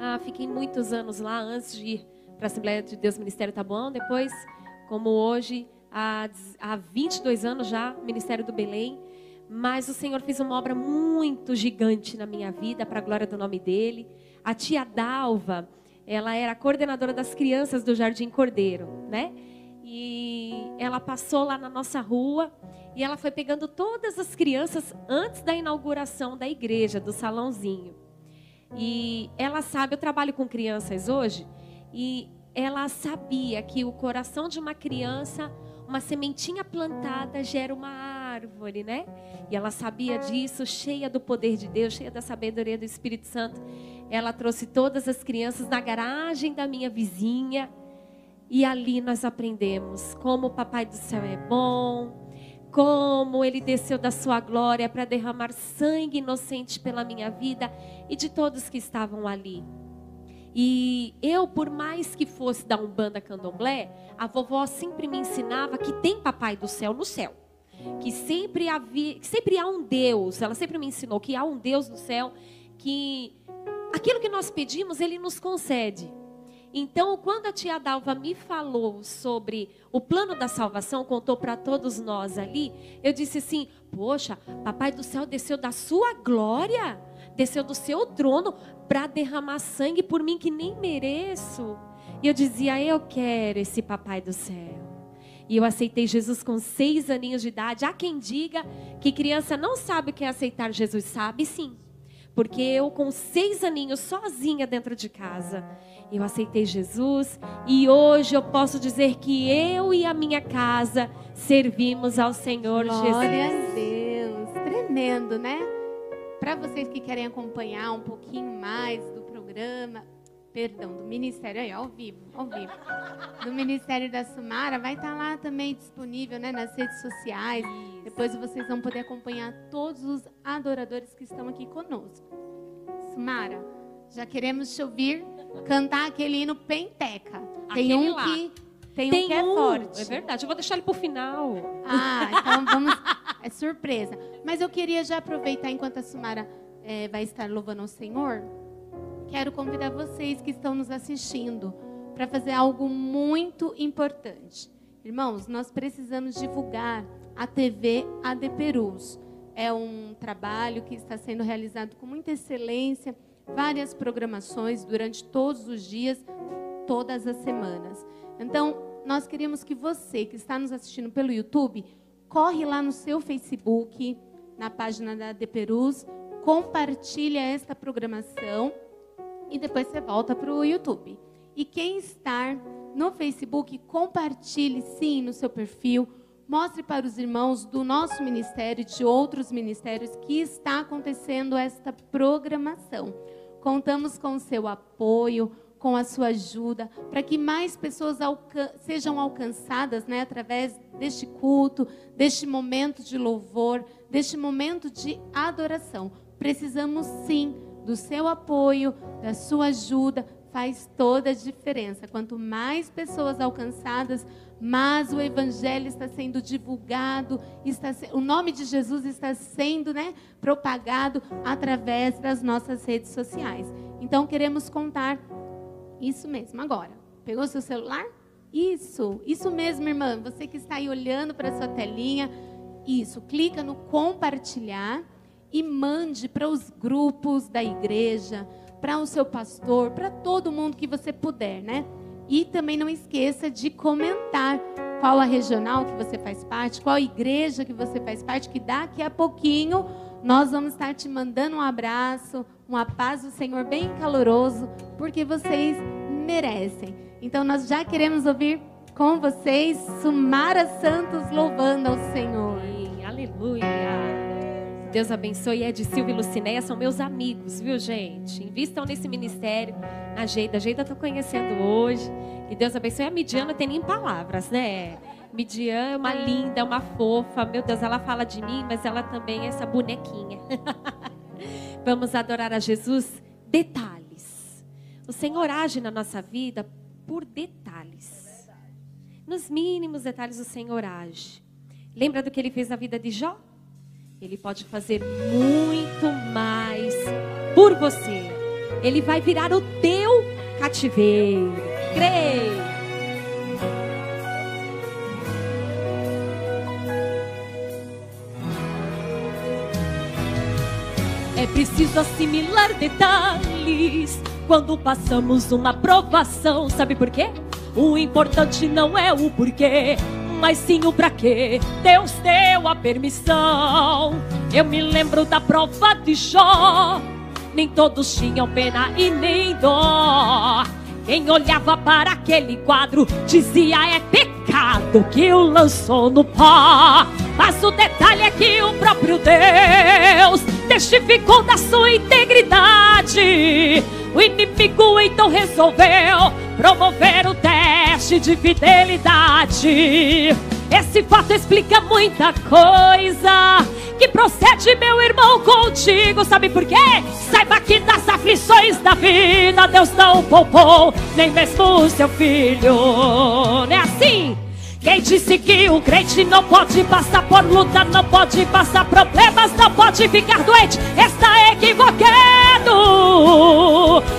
Ah, fiquei muitos anos lá antes de ir para a Assembleia de Deus Ministério Tabuão. Depois, como hoje, há, há 22 anos já, Ministério do Belém. Mas o Senhor fez uma obra muito gigante na minha vida, para a glória do nome dele. A tia Dalva, ela era coordenadora das crianças do Jardim Cordeiro, né? E ela passou lá na nossa rua e ela foi pegando todas as crianças antes da inauguração da igreja, do salãozinho. E ela sabe, eu trabalho com crianças hoje, e ela sabia que o coração de uma criança, uma sementinha plantada gera uma árvore, né? E ela sabia disso, cheia do poder de Deus, cheia da sabedoria do Espírito Santo. Ela trouxe todas as crianças na garagem da minha vizinha. E ali nós aprendemos como o Papai do Céu é bom, como ele desceu da sua glória para derramar sangue inocente pela minha vida e de todos que estavam ali. E eu, por mais que fosse da Umbanda Candomblé, a vovó sempre me ensinava que tem Papai do Céu no céu. Que sempre, havia, que sempre há um Deus. Ela sempre me ensinou que há um Deus no céu que aquilo que nós pedimos, ele nos concede. Então, quando a tia Dalva me falou sobre o plano da salvação, contou para todos nós ali, eu disse assim: Poxa, Papai do céu desceu da sua glória, desceu do seu trono para derramar sangue por mim que nem mereço. E eu dizia: Eu quero esse Papai do céu. E eu aceitei Jesus com seis aninhos de idade. Há quem diga que criança não sabe o que é aceitar Jesus, sabe sim. Porque eu, com seis aninhos, sozinha dentro de casa, eu aceitei Jesus e hoje eu posso dizer que eu e a minha casa servimos ao Senhor Glória Jesus. Glória a Deus. aprendendo, né? Para vocês que querem acompanhar um pouquinho mais do programa, perdão, do Ministério aí, ao vivo, ao vivo. Do Ministério da Sumara, vai estar tá lá também disponível, né, nas redes sociais. Isso. Depois vocês vão poder acompanhar todos os adoradores que estão aqui conosco. Sumara, já queremos te ouvir cantar aquele hino Penteca. Tem aquele um lá. que tem, tem um que é um, forte. É verdade, eu vou deixar ele pro final. Ah, <laughs> então vamos. É surpresa. Mas eu queria já aproveitar enquanto a Sumara é, vai estar louvando o Senhor. Quero convidar vocês que estão nos assistindo para fazer algo muito importante. Irmãos, nós precisamos divulgar a TV AD Perus. É um trabalho que está sendo realizado com muita excelência, várias programações durante todos os dias, todas as semanas. Então, nós queríamos que você que está nos assistindo pelo YouTube, corre lá no seu Facebook, na página da AD Perus, compartilha esta programação e depois você volta para o YouTube. E quem está no Facebook, compartilhe sim no seu perfil, mostre para os irmãos do nosso ministério e de outros ministérios que está acontecendo esta programação. Contamos com o seu apoio, com a sua ajuda, para que mais pessoas alcan sejam alcançadas né, através deste culto, deste momento de louvor, deste momento de adoração. Precisamos sim do seu apoio, da sua ajuda, faz toda a diferença. Quanto mais pessoas alcançadas, mais o evangelho está sendo divulgado, está, o nome de Jesus está sendo né, propagado através das nossas redes sociais. Então queremos contar isso mesmo agora. Pegou seu celular? Isso, isso mesmo, irmã. Você que está aí olhando para sua telinha, isso, clica no compartilhar e mande para os grupos da igreja, para o seu pastor, para todo mundo que você puder, né? E também não esqueça de comentar qual a regional que você faz parte, qual a igreja que você faz parte, que daqui a pouquinho nós vamos estar te mandando um abraço, uma paz do Senhor bem caloroso, porque vocês merecem. Então nós já queremos ouvir com vocês Sumara Santos louvando ao Senhor. aleluia. Deus abençoe. Ed Silva e Lucinéia são meus amigos, viu, gente? Invistam nesse ministério. A Geida, a Geida estou conhecendo hoje. Que Deus abençoe. A Midiana tem nem palavras, né? Midian é uma linda, uma fofa. Meu Deus, ela fala de mim, mas ela também é essa bonequinha. <laughs> Vamos adorar a Jesus. Detalhes. O Senhor age na nossa vida por detalhes. Nos mínimos detalhes o Senhor age. Lembra do que ele fez na vida de Jó? Ele pode fazer muito mais por você. Ele vai virar o teu cativeiro. Creia. É preciso assimilar detalhes quando passamos uma provação. Sabe por quê? O importante não é o porquê, mas sim o pra quê. Deus deu a permissão. Eu me lembro da prova de Jó. Nem todos tinham pena e nem dó. Quem olhava para aquele quadro dizia é pecado que o lançou no pó. Mas o detalhe é que o próprio Deus testificou da sua integridade. O inimigo então resolveu promover o teste de fidelidade. Esse fato explica muita coisa que procede, meu irmão, contigo. Sabe por quê? Saiba que das aflições da vida Deus não poupou nem mesmo o seu filho. Não é assim? Quem disse que o crente não pode passar por luta, não pode passar problemas, não pode ficar doente, está equivocado,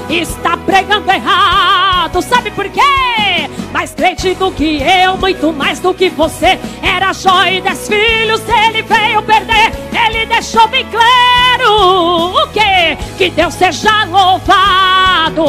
está pregando errado, sabe por quê? Mais crente do que eu, muito mais do que você, era Jó e dez filhos, ele veio perder, ele deixou bem claro o quê? Que Deus seja louvado,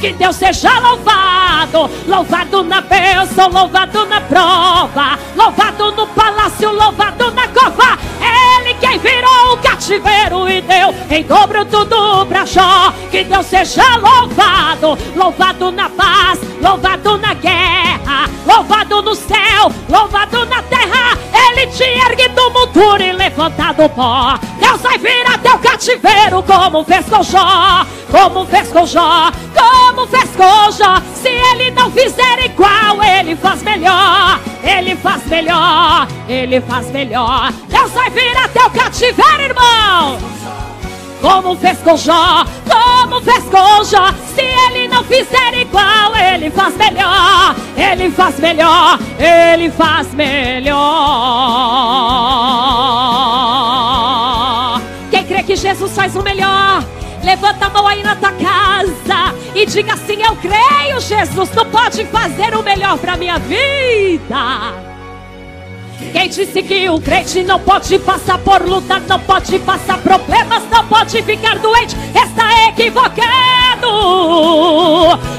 que Deus seja louvado, louvado na bênção, louvado na prova, louvado no palácio, louvado na cova. Ele quem virou o cativeiro e deu em dobro tudo pra Jó. Que Deus seja louvado, louvado na paz, louvado na guerra, louvado no céu, louvado na terra. Ele te ergue do monturo e levanta do pó. Deus vai vir até o cativeiro como fez com Jó. Como fez com Jó, como fez com Jó. Se ele não fizer igual, ele faz melhor. Ele faz melhor, ele faz melhor. Deus vai vir até o cativeiro, irmão como fez com Jó, como fez com Jó. Se ele não fizer igual, ele faz melhor, ele faz melhor, ele faz melhor. Quem crê que Jesus faz o melhor? Levanta a mão aí na tua casa e diga assim: Eu creio, Jesus, tu pode fazer o melhor para minha vida. Quem disse que o crente não pode passar por luta, não pode passar problemas, não pode ficar doente, está equivocado,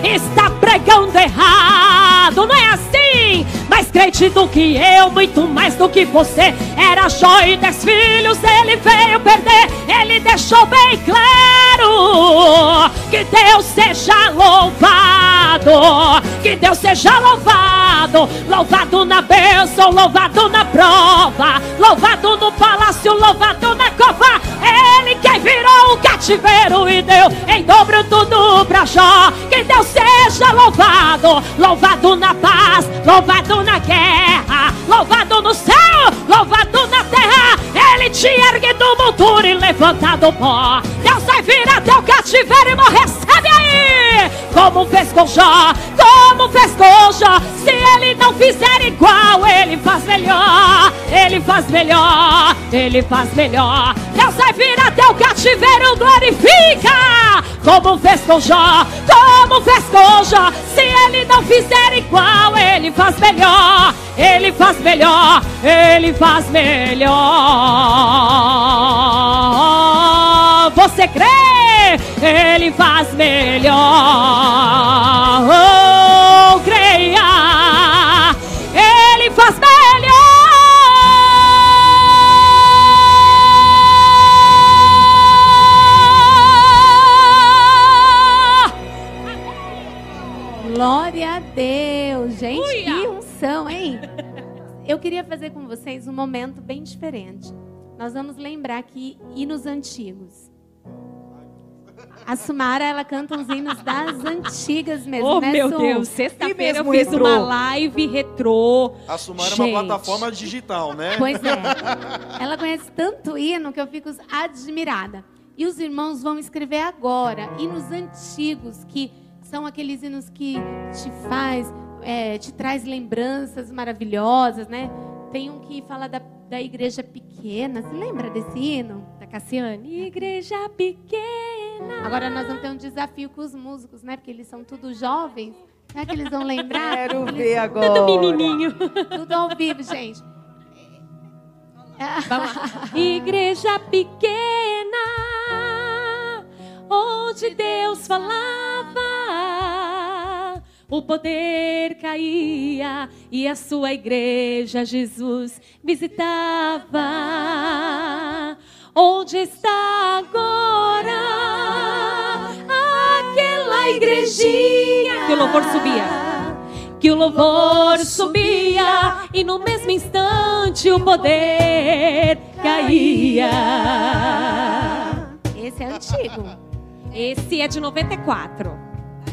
está pregando errado, não é assim? Mais crente do que eu, muito mais do que você. Era Jó e dez filhos, ele veio perder, ele deixou bem claro que Deus seja louvado, que Deus seja louvado, louvado na bênção, louvado na prova, louvado no palácio, louvado na cova. Ele que virou o cativeiro e deu em dobro tudo pra Jó. Que Deus seja louvado, louvado na paz, louvado na guerra, louvado no céu, louvado na terra. Ele te ergue do monturo e levanta do pó. Deus vai vir até o cativeiro, recebe aí. Como fez com Jó, como fez com Jó. Se ele não fizer igual, ele faz melhor. Ele faz melhor, ele faz melhor. Deus vai vir até o cativeiro, glorifica. Como fez com Jó, como fez com Jó. Se ele não fizer igual, ele faz melhor. Ele faz melhor, ele faz melhor. Você crê? Ele faz melhor. Oh, creia. Ele faz melhor. Glória a Deus, gente, Uia. que unção, hein? Eu queria fazer com vocês um momento bem diferente. Nós vamos lembrar aqui hinos antigos. A Sumara, ela canta uns hinos das antigas mesmo, oh, né, meu Deus, sexta-feira eu fiz retrô. uma live retrô. A Sumara Gente. é uma plataforma digital, né? Pois é. <laughs> Ela conhece tanto hino que eu fico admirada. E os irmãos vão escrever agora hinos antigos que são aqueles hinos que te faz, é, te traz lembranças maravilhosas, né? Tem um que fala da, da igreja pequena. Você lembra desse hino? Da Cassiane? Igreja pequena. Agora nós vamos ter um desafio com os músicos, né? Porque eles são tudo jovens. Será que eles vão lembrar? Quero eles... ver agora. Tudo menininho. Tudo ao vivo, gente. Vamos lá. Igreja pequena, onde Deus falava o poder caía e a sua igreja Jesus visitava. Onde está agora aquela igrejinha que o louvor subia? Que o louvor subia e no mesmo instante o poder caía. Esse é antigo. Esse é de 94.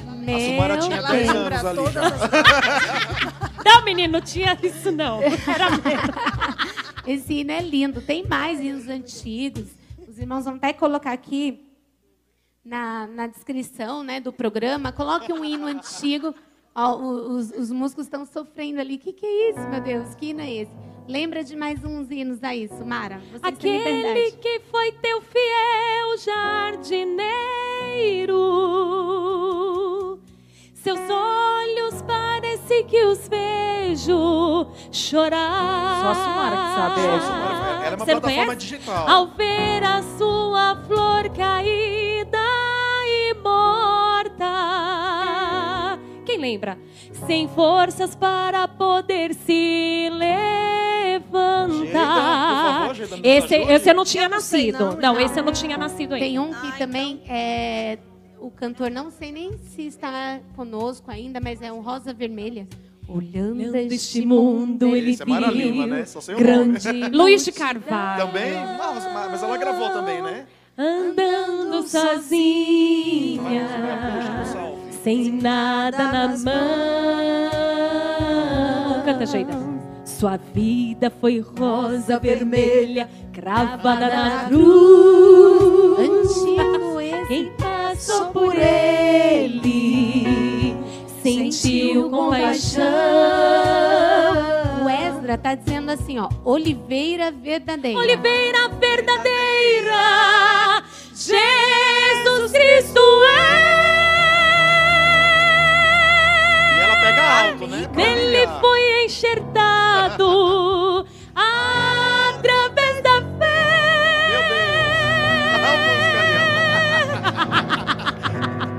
Meu a Sumara tinha 10 anos ali. <laughs> não, menino, não tinha isso não. Era mesmo. <laughs> Esse hino é lindo. Tem mais hinos antigos. Os irmãos vão até colocar aqui na, na descrição né, do programa. Coloque um hino antigo. Ó, os, os músicos estão sofrendo ali. O que, que é isso, meu Deus? Que hino é esse? Lembra de mais uns hinos aí, Sumara? Vocês Aquele que foi teu fiel jardineiro, seus olhos parece que os vejo chorar. Só a Sumara que sabe. É, Sumara, era uma Você plataforma conhece? digital. Ao ver a sua flor caída e morta. Quem lembra? Sem forças para poder se levantar. Geda, favor, Geda, esse, ajude. esse eu não tinha não sei, nascido. não. Não, esse eu não tinha nascido ainda. Tem um que Ah, também é o cantor, não sei nem se está conosco ainda, mas é o Rosa Vermelha. Olhando este mundo, ele Esse é Mara Lima, né? Só sei o grande nome. Luiz de Carvalho. Também? Não, mas- ela gravou também, né? Andando sozinha, sem nada na mão. Canta, Geida. Sua vida foi rosa vermelha, cravada na cruz. Antigo esse. Quem passou por ele sentiu compaixão. O Esdra tá dizendo assim, ó, oliveira verdadeira. Oliveira verdadeira, Jesus Cristo E ela pega alto, né? é. Nele foi enxertado <laughs>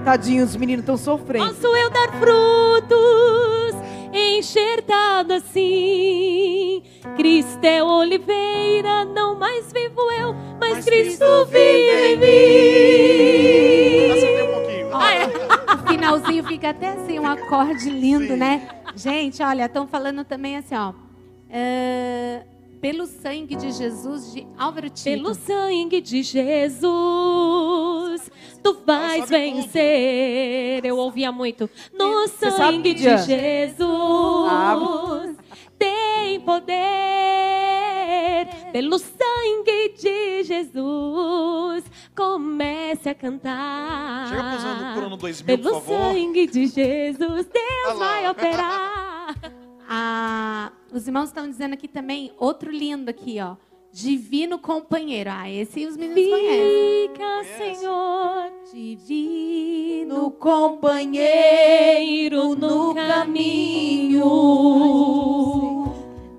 Tadinhos, os meninos estão sofrendo. Posso eu dar frutos enxertado assim? Cristo é oliveira, não mais vivo eu, mas, Cristo vive em mim. Acertei um pouquinho. Ah, é? O finalzinho fica até assim, um acorde lindo, né? Gente, olha, estão falando também assim, ó. é, pelo sangue de Jesus de Álvaro Tito. Pelo sangue de Jesus, tu vais vencer. Eu ouvia muito. No sangue de? Jesus, Ah. tem poder. Pelo sangue de Jesus, comece a cantar. Chega pro ano- pro ano 2000, Pelo por favor. sangue de Jesus, Deus vai operar. Ah, os irmãos estão dizendo aqui também, outro lindo aqui, ó. Divino companheiro. Ah, esse os meninos conhecem. Fica, Senhor. Divino companheiro no caminho.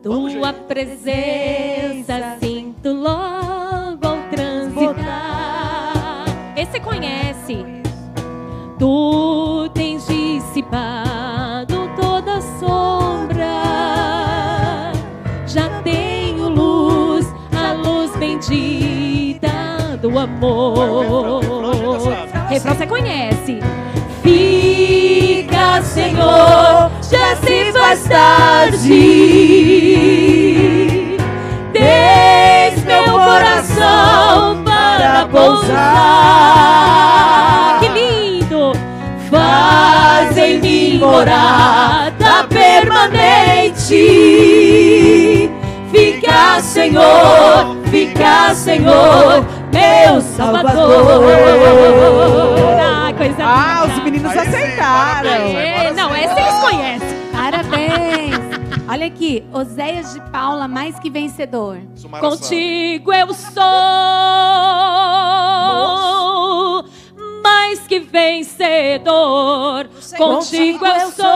Tua presença sinto logo ao transitar. Esse conhece. Tu tens dissipado toda sombra. Do amor. Refrão você conhece. Fica, Senhor, já se faz tarde. Tens meu coração para pousar. Que lindo! Faz em mim morada permanente. Fica, Senhor, fica, Senhor, meu Salvador. Ah, coisa Ah, os meninos Aí sim, acertaram. parabéns. É, não, esse eles conhecem. Parabéns! Olha aqui, Oséias de Paula, mais que vencedor. Sumara Sá. Contigo eu sou mais que vencedor. Contigo eu sou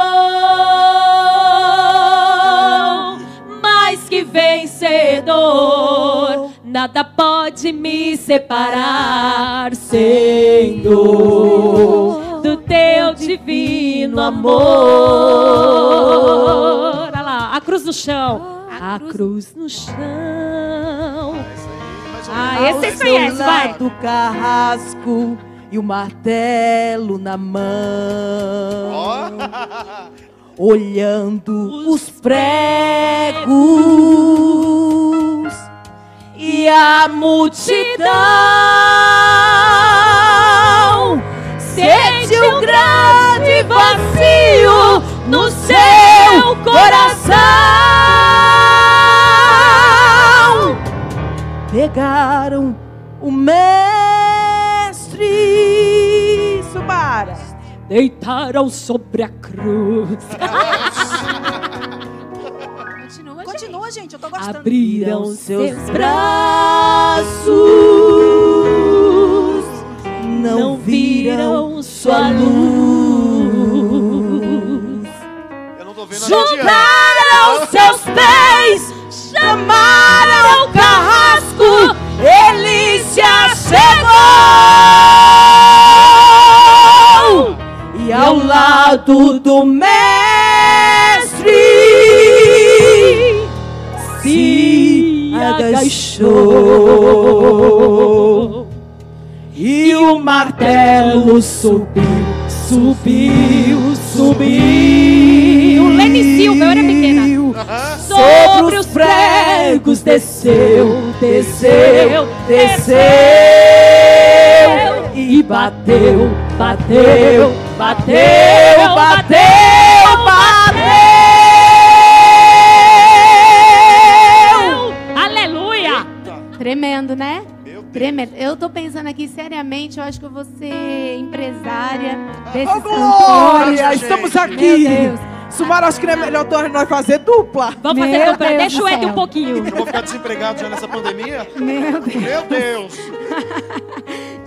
mais que vencedor. Nada pode me separar, Senhor, do teu divino amor. Olha lá, a cruz no chão. A cruz- no chão. Ah, esse vocês conhecem, vai. lado, o carrasco e o martelo na mão. Olhando os pregos e a multidão sente um grande vazio no seu coração. Pegaram o mestre Subara. Deitaram sobre a cruz. Continua, gente, eu tô gostando. Abriram seus braços, não viram sua luz. Eu não tô vendo a Juntaram <laughs> seus pés, chamaram o carrasco, ele se achegou. E ao lado do mestre se agachou. E o martelo subiu, subiu, subiu. M. Silva, eu era pequena. Sobre os pregos desceu, desceu, desceu e bateu, bateu, bateu, bateu, bateu. Tremendo, né? Tremendo. Eu tô pensando aqui seriamente, eu acho que eu vou ser empresária desses Ô, Glória, cantores. estamos aqui. Meu Deus. Sumara, acho que não é melhor nós fazer dupla. Vamos Meu fazer dupla. Deus Deixa o Ed um pouquinho. Eu vou ficar desempregado já nessa pandemia? Meu Deus. Meu Deus!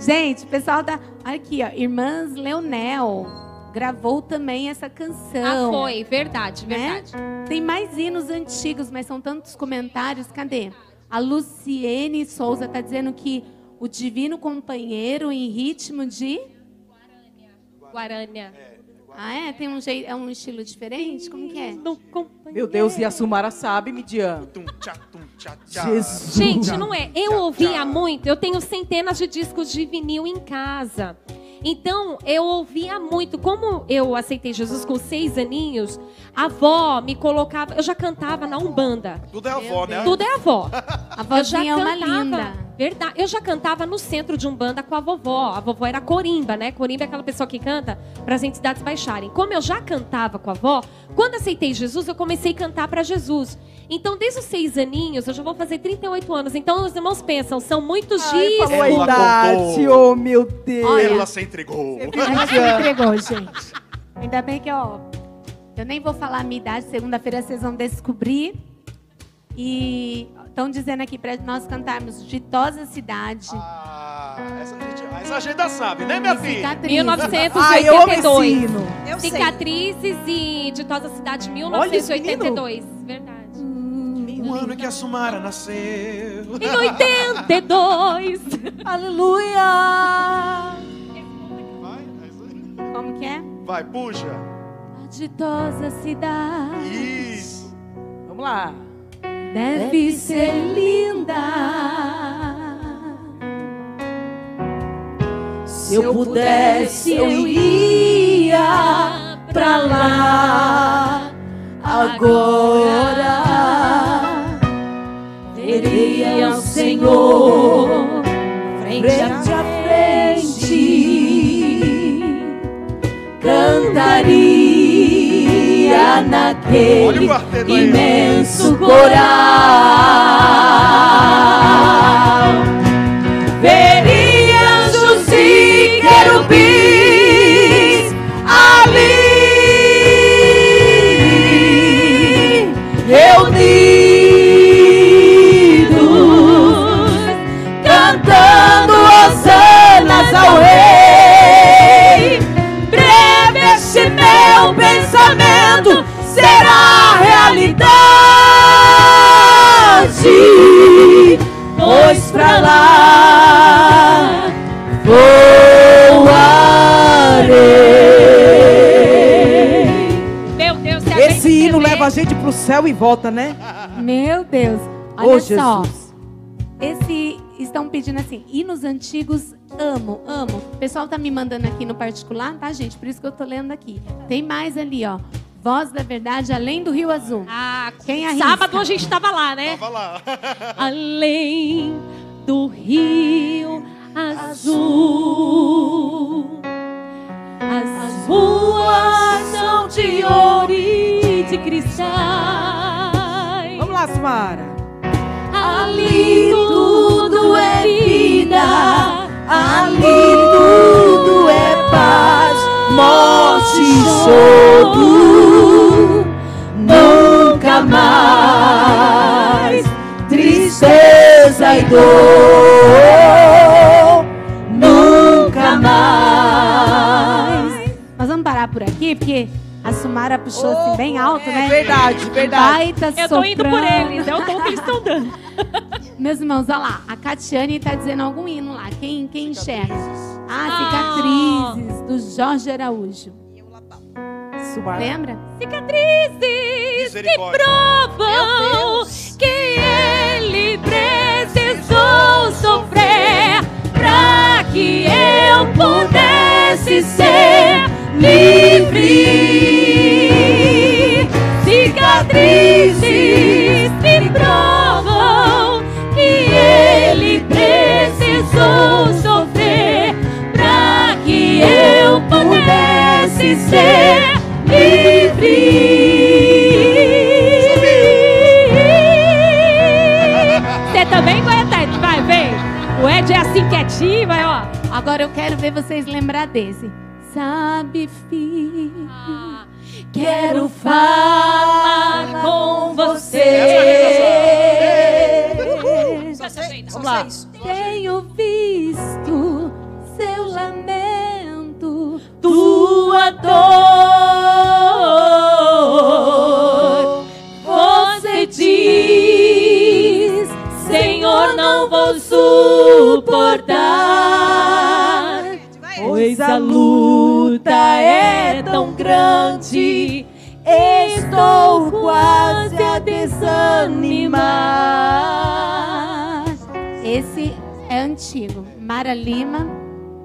<laughs> Gente, o pessoal da. Aqui, ó. Irmãs Leonel gravou também essa canção. Ah, foi. Verdade, Né? verdade. Tem mais hinos antigos, mas são tantos comentários. Cadê? A Luciene Souza tá dizendo que o Divino Companheiro em ritmo de. Guarânia. Ah, é? Tem um, jeito, é um estilo diferente? Como que é? Meu Deus, e a Sumara sabe, Midian. Jesus. Gente, não é. Eu ouvia muito. Eu tenho centenas de discos de vinil em casa. Então, eu ouvia muito. Como eu aceitei Jesus com seis aninhos, a avó me colocava. Eu já cantava na Umbanda. Tudo é avó, né? Tudo é avó. <laughs> A Eu já vozinha é uma cantava. linda. Verdade. Eu já cantava no centro de Umbanda com a vovó. A vovó era corimba, né? Corimba é aquela pessoa que canta para as entidades baixarem. Como eu já cantava com a avó, quando aceitei Jesus, eu comecei a cantar para Jesus. Então, desde os seis aninhos, eu já vou fazer 38 anos. Então, os irmãos pensam, são muitos Ai, dias. falou a Ela idade, oh meu Deus. Olha. Ela se entregou. Ela se entregou, gente. Ainda bem que, ó, eu nem vou falar a minha idade, segunda-feira vocês vão descobrir. E estão dizendo aqui para nós cantarmos Ditosa Cidade. Ah, essa gente, essa gente já sabe, né, minha filha? Cicatriz. Ai, eu amo esse 1982. hino. Eu sei. Cicatrizes e Ditosa Cidade, Olha esse 1982. Verdade. Um ano em que a Sumara nasceu. Em 82. <laughs> Aleluia. Vai, é. Como que é? Vai, puxa. A ditosa cidade Isso. Vamos lá. Deve ser linda. Se eu pudesse, eu iria pra lá agora. Veria o Senhor frente a frente, cantaria Olha o naquele quarteto aí. ó. imenso coral. Céu e volta, né? Meu Deus. Olha Ô, só. Jesus. Esse estão pedindo assim, hinos antigos, amo, amo. O pessoal tá me mandando aqui no particular, tá, gente? Por isso que eu tô lendo aqui. Tem mais ali, ó. Voz da Verdade, além do Rio Azul. Ah, Quem arrisca? sábado a gente tava lá, né? Tava lá. <laughs> Além do rio azul, as ruas são de ouro e de cristais. Vamos lá, Sumara. Ali tudo é vida, Ali tudo é paz, morte e choro. Nunca mais tristeza e dor. Sumara puxou assim bem alto, é né? verdade, verdade. Baita Eu tô indo por eles, é o tom que eles estão dando. <laughs> Meus irmãos, olha lá. A Catiane tá dizendo algum hino lá. Quem, quem enxerga? Ah, Ah. Cicatrizes, do Jorge Araújo. Sumara. Lembra? cicatrizes que provam que ele precisou sofrer pra que eu pudesse ser livre. cicatrizes me provam que ele precisou sofrer para que eu pudesse ser livre. Você também vai, vem. O Ed é assim quietinho, vai, ó. Agora eu quero ver vocês lembrar desse. Sabe, filho, Ah, quero falar com você. Só sei, só Vamos lá. tenho visto seu lamento. tua dor. Você diz, Senhor, não vou suportar. Pois a luta é tão grande, estou quase a desanimar. Esse é antigo. Mara Lima,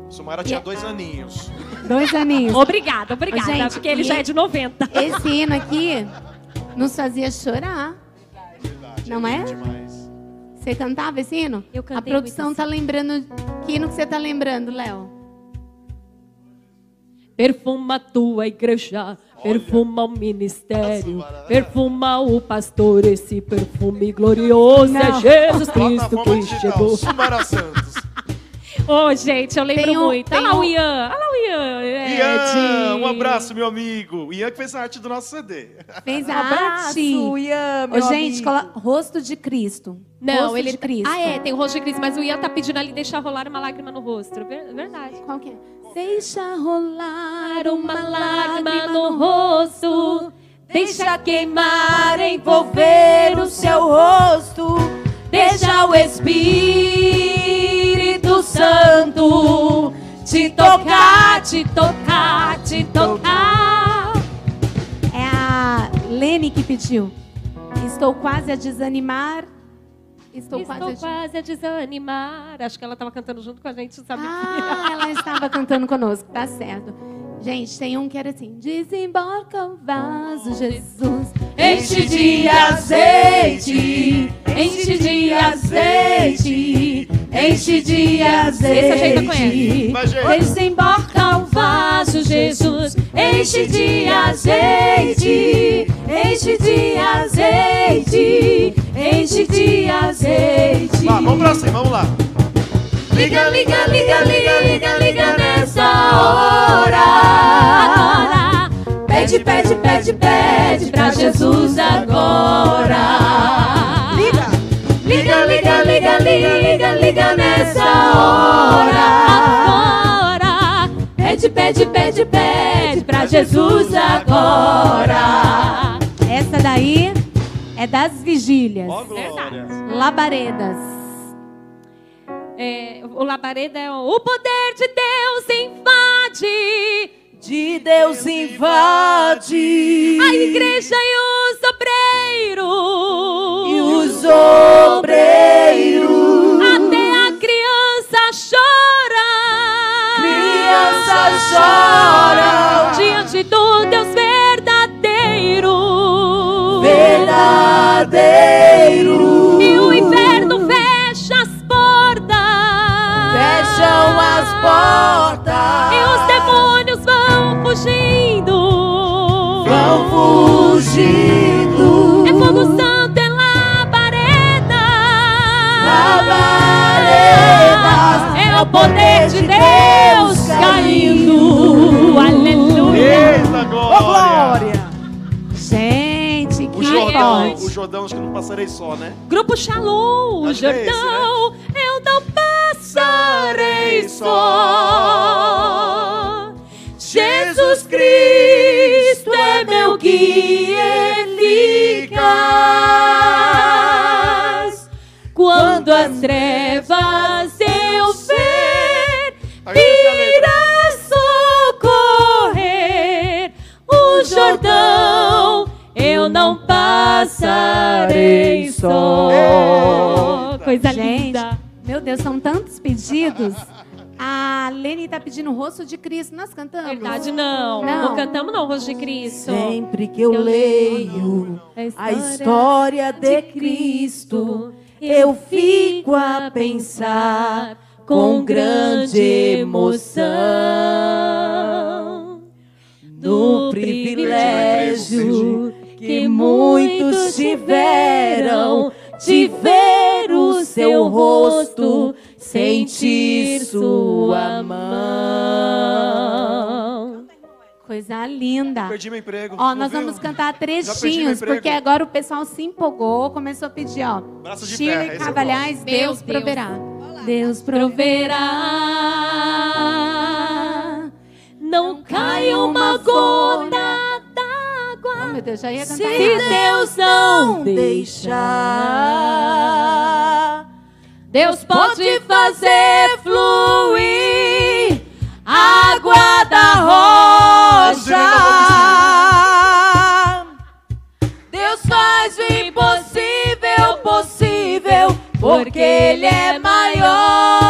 Sumara tinha dois aninhos. dois aninhos. Obrigada, obrigada, Gente, porque ele já é de 90. Esse hino aqui nos fazia chorar. Verdade. Não é? Demais. Você cantava esse hino? Eu A cantei produção muito tá lembrando. Que hino que você tá lembrando, Léo? Perfuma a tua igreja, perfuma o ministério, Nossa, maravilha. perfuma o pastor, esse perfume glorioso é Jesus Cristo que digital, chegou. Sumara Santos. Ô, gente, eu lembro um- muito. Olha lá um- o Ian, olha lá o Ian. Ian, Ed. um abraço, meu amigo. O Ian que fez a arte do nosso CD. Fez a arte. Ian, meu gente, amigo. cola... rosto de Cristo. Não, rosto ele. de Cristo. Ah, é, tem o rosto de Cristo, mas o Ian tá pedindo ali deixar rolar uma lágrima no rosto. Ver- Verdade. Qual que é? Deixa rolar Uma lágrima no rosto, deixa queimar, envolver o seu rosto, deixa o Espírito Santo te tocar, te tocar, te tocar. É a Lene que pediu. Estou quase a desanimar. Estou, Estou quase a... quase a desanimar. Acho que ela estava cantando junto com a gente, sabe? Ah, <laughs> ela estava cantando conosco, tá certo. Gente, tem um que era assim: Desembarca o vaso, Jesus. Enche de azeite, enche de azeite, enche de azeite. Esse a gente conhece. Vai, gente. Desembarca o vaso, Jesus, enche de azeite, enche de azeite, enche de azeite. Lá, vamos pra cima, vamos lá. Liga, liga, liga, liga, liga, liga nessa hora. Agora. Pede, pede, pede, pede pra Jesus agora. Liga. Liga, liga, liga, liga, liga, liga nessa hora. Agora. Pede, pede, pede, pede pra Jesus agora. Essa daí é das vigílias. Glória. Labaredas. É, o labareda é o, o poder de Deus invade De Deus invade. a igreja e os obreiros. E os obreiros. Até a criança chora. Crianças choram. Diante do Deus verdadeiro. Verdadeiro. E o inferno fecha as portas. Fecham as portas. E os demônios vão fugindo. Vão fugindo. É fogo santo, é labareda. Labaredas. É o poder de Deus caindo. Aleluia. Jordão, forte. o Jordão, acho que não passarei só, né? Grupo Shalom, Acho que é esse, Jordão, eu não passarei só. Jesus Cristo é meu guia eficaz. Quando as trevas passarei só. Eita. Coisa Gente, linda. meu Deus, são tantos pedidos. A Lene tá pedindo o rosto de Cristo. Nós cantamos? Verdade, não. Não. Não, cantamos não, rosto de Cristo. Sempre que eu, Eu leio a história de Cristo, eu fico a pensar com grande emoção no privilégio que muitos tiveram de ver o seu rosto, sentir sua mão. Coisa linda. Perdi meu emprego. Ó, nós viu? vamos cantar trechinhos, porque agora o pessoal se empolgou, começou a pedir, ó. Braço de Shirley ferro, esse eu Cavalhais. Deus, Deus. proverá. Deus proverá. Não cai uma gota Oh, meu Deus, já ia cantar se errado. Deus não deixar. Deus pode fazer fluir água da rocha. Deus faz o impossível possível, porque Ele é maior.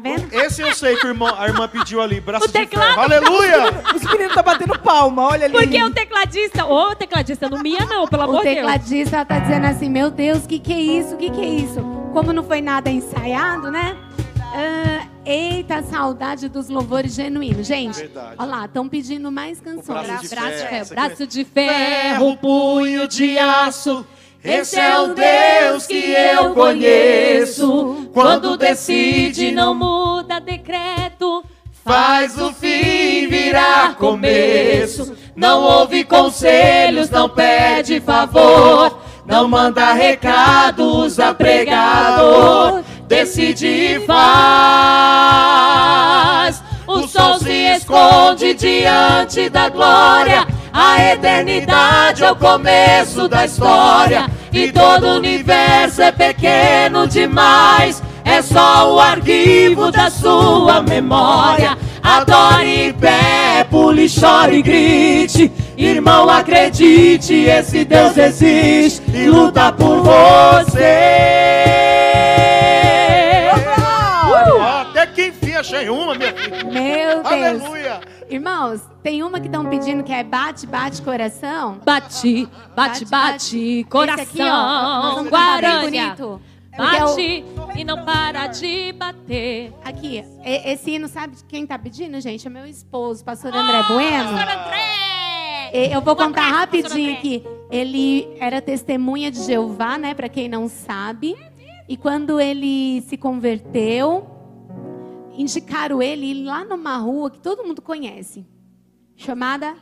Tá vendo? Esse eu sei que o irmão- a irmã pediu ali, braço O de ferro. Aleluia! <laughs> Os meninos tá batendo palma, olha ali. Porque o tecladista, ô tecladista, não mia não, pelo O amor de Deus. tecladista tá dizendo assim, meu Deus, que que é isso? Que que é isso? Como não foi nada ensaiado, né? Ah, eita, saudade dos louvores genuínos. Gente, Verdade. olha lá, estão pedindo mais canções. braço de Braço de ferro. ferro. Braço de Ferro, punho de aço. Esse é o Deus que eu conheço. Quando decide, não muda decreto. Faz o fim virar começo. Não ouve conselhos, não pede favor. Não manda recado, usa pregador. Decide e faz. O sol se esconde diante da glória. A eternidade é o começo da história. E todo o universo é pequeno demais. É só o arquivo da sua memória. Adore em pé, pule, chore e grite. Irmão, acredite, esse Deus existe e luta por você. Até que enfim achei uma, minha filha. Meu Deus. Aleluia. Irmãos, tem uma que estão pedindo que é bate, bate coração. Bate, bate, bate, coração. Esse aqui, ó, Guarânia. bonito. É Bate e não para de bater. Aqui, esse hino, sabe quem tá pedindo, gente? É meu esposo, pastor André Bueno. Pastor André! Eu vou contar rapidinho aqui. Ele era testemunha de Jeová, né? Pra quem não sabe. E quando ele se converteu, indicaram ele lá numa rua que todo mundo conhece, chamada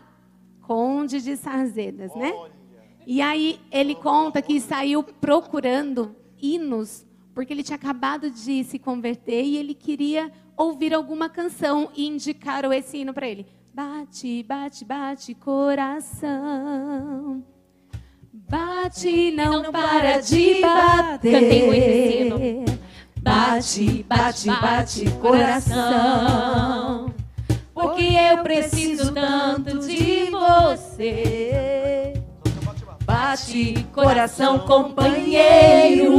Conde de Sarzedas, né? E aí ele conta que saiu procurando hinos, porque ele tinha acabado de se converter e ele queria ouvir alguma canção e indicaram esse hino para ele. Bate, bate, bate coração. Bate, não, para de bater. Cantei muito esse hino. Bate, bate, bate coração. Porque eu preciso tanto de você. Bate, coração companheiro.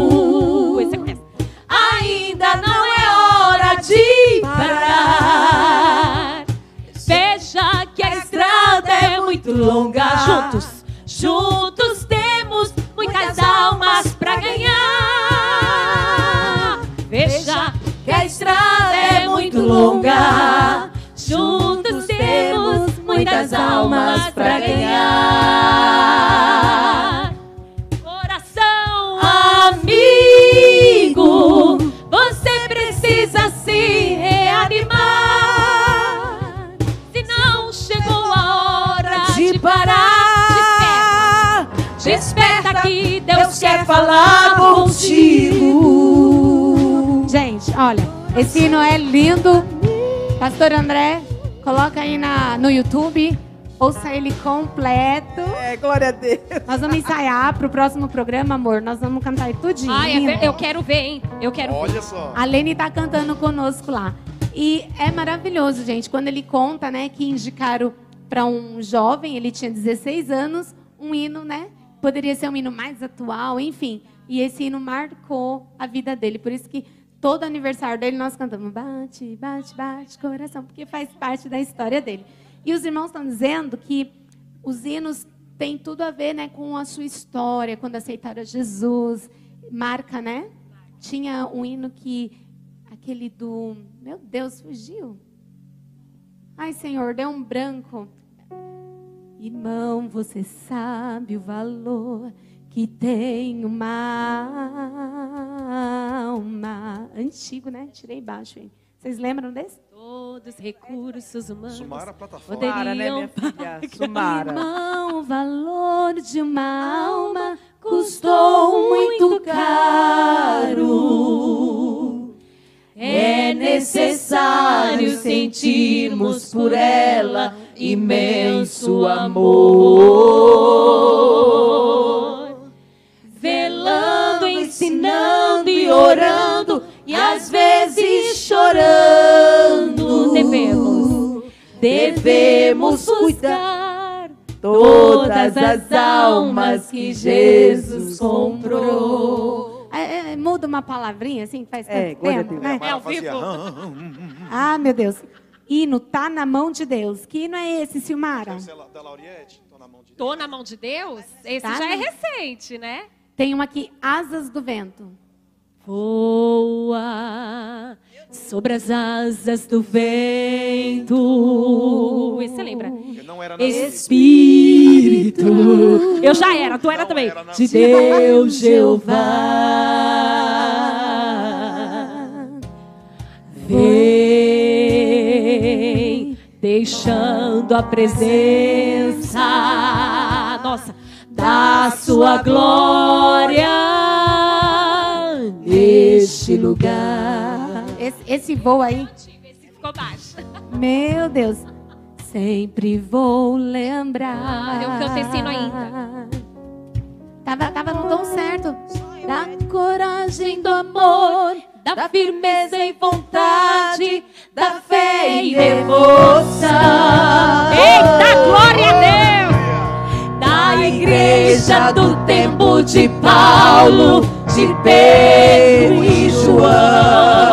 Ainda não é hora de parar. Veja que a estrada é muito longa. Juntos, juntos temos muitas almas pra ganhar. Longa. Juntos temos muitas almas pra ganhar. Coração amigo, você precisa se reanimar. Se não chegou a hora de, parar, desperta, desperta que Deus, quer falar contigo. Gente, olha, esse hino é lindo. Pastor André, coloca aí na, no YouTube. Ouça ele completo. É, glória a Deus. Nós vamos ensaiar pro próximo programa, amor. Nós vamos cantar tudinho. Ai, é ver- eu quero ver, hein? Eu quero ver. Olha só. A Lene tá cantando conosco lá. E é maravilhoso, gente, quando ele conta, né, que indicaram para um jovem, ele tinha 16 anos, um hino, né? Poderia ser um hino mais atual, enfim. E esse hino marcou a vida dele. Por isso que todo aniversário dele nós cantamos bate, bate, bate, coração, porque faz parte da história dele. E os irmãos estão dizendo que os hinos têm tudo a ver né, com a sua história, quando aceitaram Jesus. Marca, né? Tinha um hino que. Aquele do. Meu Deus, fugiu. Ai, Senhor, deu um branco. Irmão, você sabe o valor que tem uma alma. Antigo, né? Tirei baixo. Hein? Vocês lembram desse? Todos os recursos humanos. Sumara plataforma. Sumara, né, minha filha? Sumara. Irmão, o valor de uma alma custou muito caro. É necessário sentirmos por ela imenso amor. Devemos. Cuidar todas as almas que Jesus comprou. É, é, muda uma palavrinha assim, faz É, tempo, Deus. né? É ao Fazia, vivo. "Ah, ah, ah, Ah, meu Deus. Hino tá na mão de Deus. Que hino é esse, Silmara? ah." Esse é da Lauriette? Tô na mão de Tô na mão de Deus? Esse Tá, já é né? recente, né? Tem uma aqui, Asas do Vento. Voa sobre as asas do vento. Esse você lembra? Porque não era nascido. Espírito. Eu já era, tu era Não também. era De. Deus, Jeová. Vem deixando a presença. Nossa, da sua glória neste lugar. Esse, esse voo aí, Esse ficou baixo. meu Deus. Sempre vou lembrar. Ah, eu cantei sino ainda. Tava, tava no tom certo. Da coragem do amor, da firmeza e vontade, da fé e devoção. Eita, glória a Deus! da igreja do tempo de Paulo, de Pedro e João.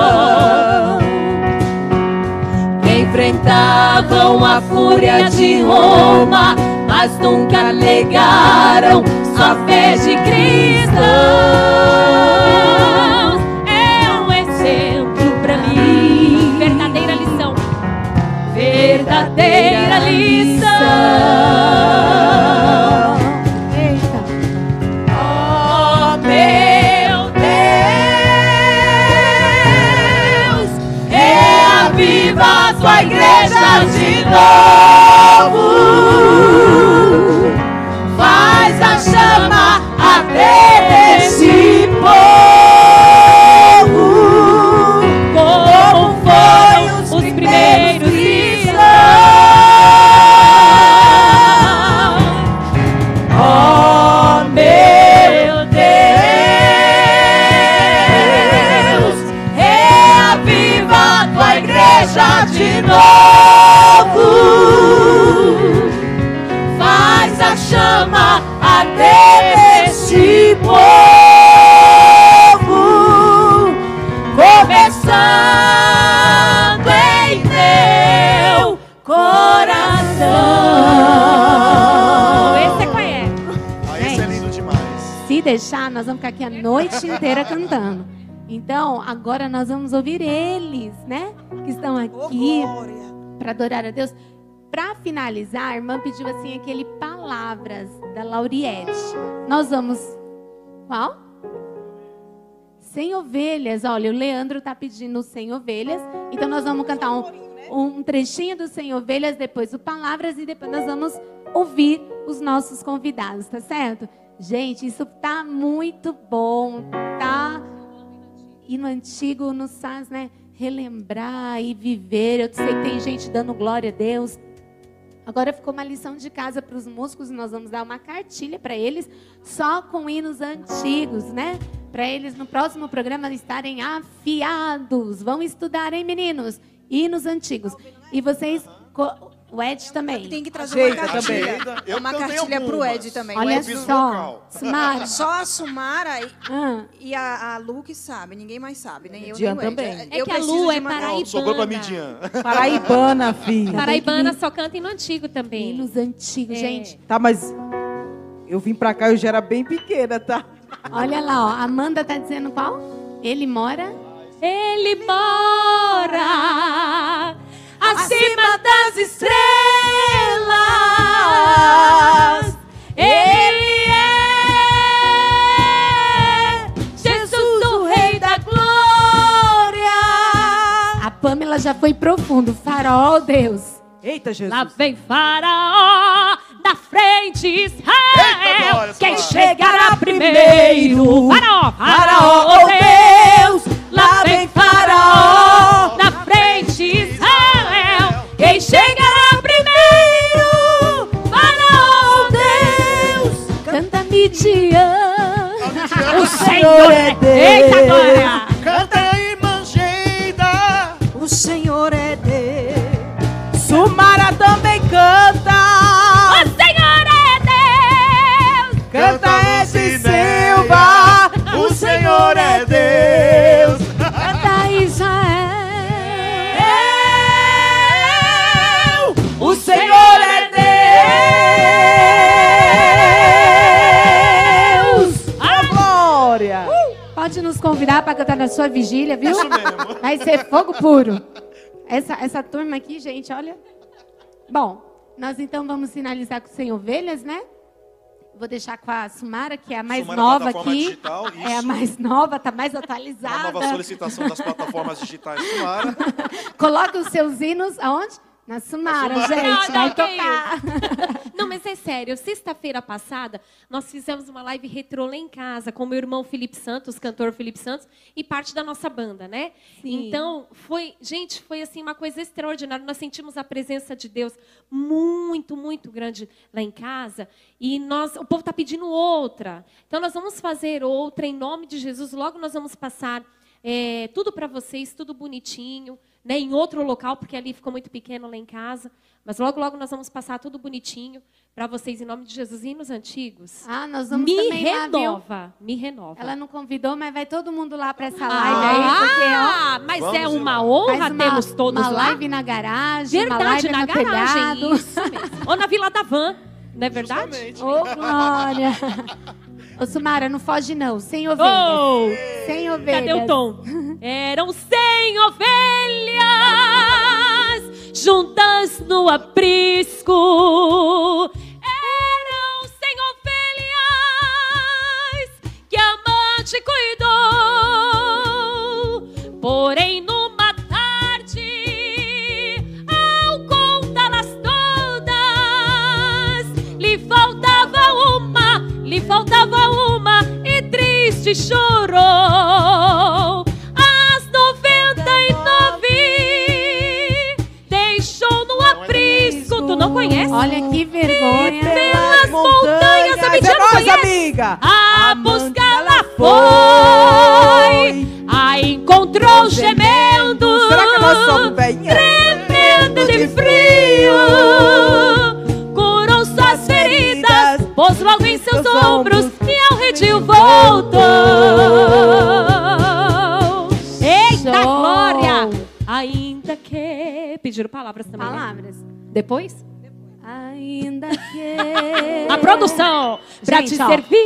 Que enfrentavam a fúria de Roma, mas nunca negaram sua fé de cristãos. É um exemplo para mim, Verdadeira lição. verdadeira lição. Eita. Oh, meu Deus, reaviva a tua igreja de novo. Deixar, nós vamos ficar aqui a noite inteira cantando. Então, agora nós vamos ouvir eles, né? Que estão aqui para adorar a Deus. Para finalizar, a irmã pediu assim aquele palavras da Lauriette. Nós vamos qual? Sem ovelhas. Olha, o Leandro tá pedindo sem ovelhas. Então nós vamos cantar um, um trechinho do sem ovelhas, depois o palavras e depois nós vamos ouvir os nossos convidados, tá certo? Gente, isso tá muito bom, tá? E no antigo nos faz, né, relembrar e viver. Eu sei que tem gente dando glória a Deus. Agora ficou uma lição de casa para os músicos. Nós vamos dar uma cartilha para eles, só com hinos antigos, né? Para eles no próximo programa estarem afiados. Vão estudar, hein, meninos? Hinos antigos. E vocês, O Ed também. Tem que trazer uma cartilha. Ajeita. Eu uma cartilha pro algumas. Ed também. Olha O só. Sumara. <laughs> Só a Sumara e, Ah, e a, a Lu que sabe. Ninguém mais sabe. Nem eu, Dian nem o Ed. também. É Eu que a Lu é uma- paraibana. Ó, sobrou pra Midian. <laughs> Paraibana, filha. Paraibana só canta no antigo também. hinos antigos, É. gente. Tá, mas eu vim pra cá, eu já era bem pequena, tá? Olha lá, ó. A Amanda tá dizendo qual? Ele mora. Ele mora acima das estrelas. Ele é Jesus, o Rei da Glória. A Pamela já foi profundo. Farol, Deus. Eita, Jesus. Lá vem Faraó da frente Israel. glória, Quem chegará primeiro? Faraó, Faraó, oh Deus, Lá vem Faraó. Quem chegará primeiro? Faraó, Deus. Canta Midian. O Senhor é Deus. Eita glória. Canta aí, manjeida. O Senhor é Deus. Convidar para cantar na sua vigília, viu? Isso mesmo. <laughs> Vai ser fogo puro. Essa, essa turma aqui, gente, olha. Bom, nós então vamos finalizar com 100 ovelhas, né? Vou deixar com a Sumara, que é a mais Sumara, nova aqui. digital, é a mais nova, tá mais A atualizada. nova solicitação das plataformas digitais Sumara. <laughs> Coloca os seus hinos aonde? Na Sumara, Na Sumara. gente. Não, vai tocar. <laughs> Não, mas é sério. Sexta-feira passada, nós fizemos uma live retrô lá em casa com meu irmão Felipe Santos, cantor Felipe Santos, e parte da nossa banda, né? Sim. Então, foi, gente, foi assim uma coisa extraordinária. Nós sentimos a presença de Deus muito, muito grande lá em casa, e nós, o povo está pedindo outra. Então, nós vamos fazer outra em nome de Jesus. Logo nós vamos passar é, tudo para vocês, tudo bonitinho, né, em outro local, porque ali ficou muito pequeno lá em casa. Mas logo, logo nós vamos passar tudo bonitinho para vocês, em nome de Jesus. E nos antigos, Ah, nós vamos me também lá, viu? renova, me renova. Ela não convidou, mas vai todo mundo lá para essa live aí, porque, ó, ah, mas Vamos é uma lá. honra uma, termos todos uma lá. live na garagem, uma Verdade, live na no garagem. telhado. Isso mesmo. Ou na Vila da Van, não é verdade? Justamente. Ô, Glória! <laughs> Ô, Sumara, não foge não. Sem ovelhas. Oh! Sem ovelhas. Cadê o tom? <laughs> Eram cem ovelhas juntas no aprisco. Eram cem ovelhas que a amante cuidou. Chorou. As noventa e nove deixou no aprisco. Tu não conhece? Olha que vergonha. Pelas montanhas, a é não nóis, conhece? amiga. A ela foi, a encontrou gemendo, Será que nós somos velhinhas? tremendo de frio. E redil voltou. Eita Show. glória! Ainda que pediram palavras também. né? Palavras. Depois? Ainda que. A produção pra Gente, te ó. servir.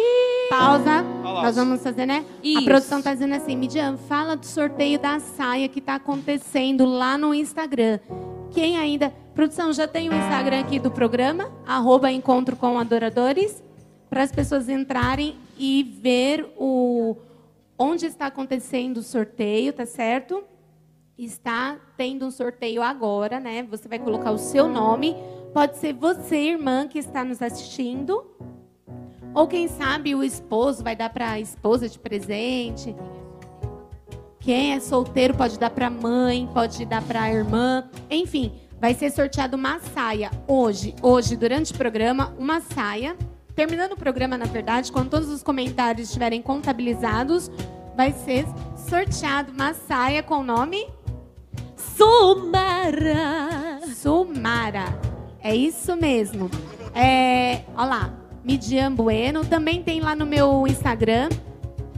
Pausa. Olha lá. Nós vamos fazer, né? Isso. A produção tá dizendo assim, Midian, fala do sorteio da saia que tá acontecendo lá no Instagram. Quem ainda. Produção, já tem o Instagram aqui do programa, arroba Encontro com Adoradores, para as pessoas entrarem e ver o onde está acontecendo o sorteio, tá certo? Está tendo um sorteio agora, né? Você vai colocar o seu nome. Pode ser você, irmã, que está nos assistindo. Ou quem sabe o esposo vai dar para a esposa de presente. Quem é solteiro pode dar para a mãe, pode dar para a irmã. Enfim, vai ser sorteado uma saia hoje, hoje durante o programa, uma saia. Terminando o programa, na verdade, quando todos os comentários estiverem contabilizados, vai ser sorteado uma saia com o nome Sumara. Sumara. É isso mesmo. É, olha lá, Midian Bueno. Também tem lá no meu Instagram.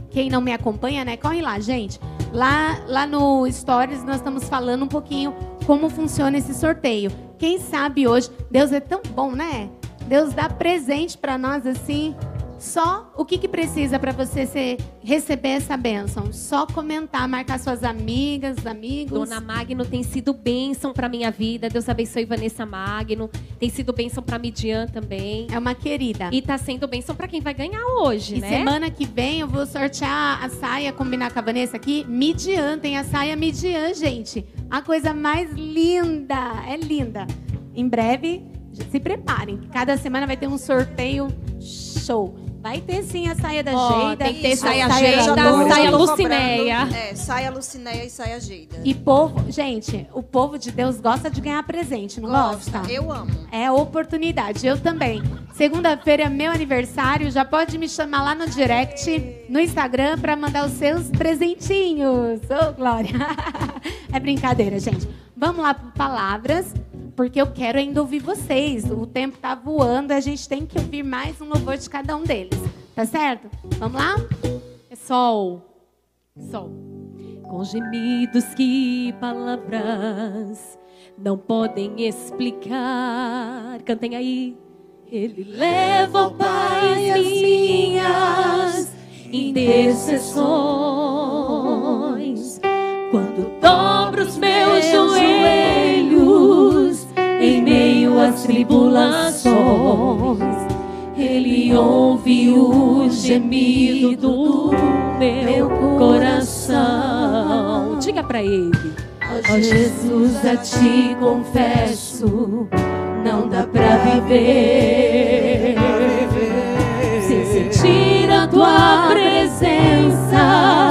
Quem não me acompanha, né? Corre lá, gente. Lá, lá no Stories nós estamos falando um pouquinho como funciona esse sorteio. Quem sabe hoje, Deus é tão bom, né? Deus dá presente para nós assim só o que, que precisa para você ser, receber essa bênção? Só comentar, marcar suas amigas, amigos. Dona Magno tem sido bênção para minha vida. Deus abençoe Vanessa Magno. Tem sido bênção para Midian também. É uma querida. E tá sendo bênção para quem vai ganhar hoje, e né? semana que vem eu vou sortear a saia, combinar com a Vanessa aqui. Midian, tem a saia Midian, gente. A coisa mais linda. É linda. Em breve, se preparem. Cada semana vai ter um sorteio show. Vai ter sim a saia da oh, Geida. Tem que ter saia, saia Geida, saia, Lucinéia. É, saia Lucinéia e saia Geida. E povo, gente, o povo de Deus gosta de ganhar presente, não gosta? gosta? Eu amo. É oportunidade, eu também. Segunda-feira é meu aniversário, já pode me chamar lá no direct, no Instagram, para mandar os seus presentinhos. Ô, oh, Glória. <laughs> é brincadeira, gente. Vamos lá para palavras porque eu quero ainda ouvir vocês. O tempo está voando, a gente tem que ouvir mais um louvor de cada um deles. Tá certo? Vamos lá? É sol. Sol. Com gemidos que palavras não podem explicar. Cantem aí. Ele leva, ao Pai, as minhas intercessões. Quando dobro os meus joelhos meio às tribulações, Ele ouve o gemido do meu coração. Diga para Ele. Ó oh, Jesus, a ti confesso, não dá pra viver sem sentir a tua presença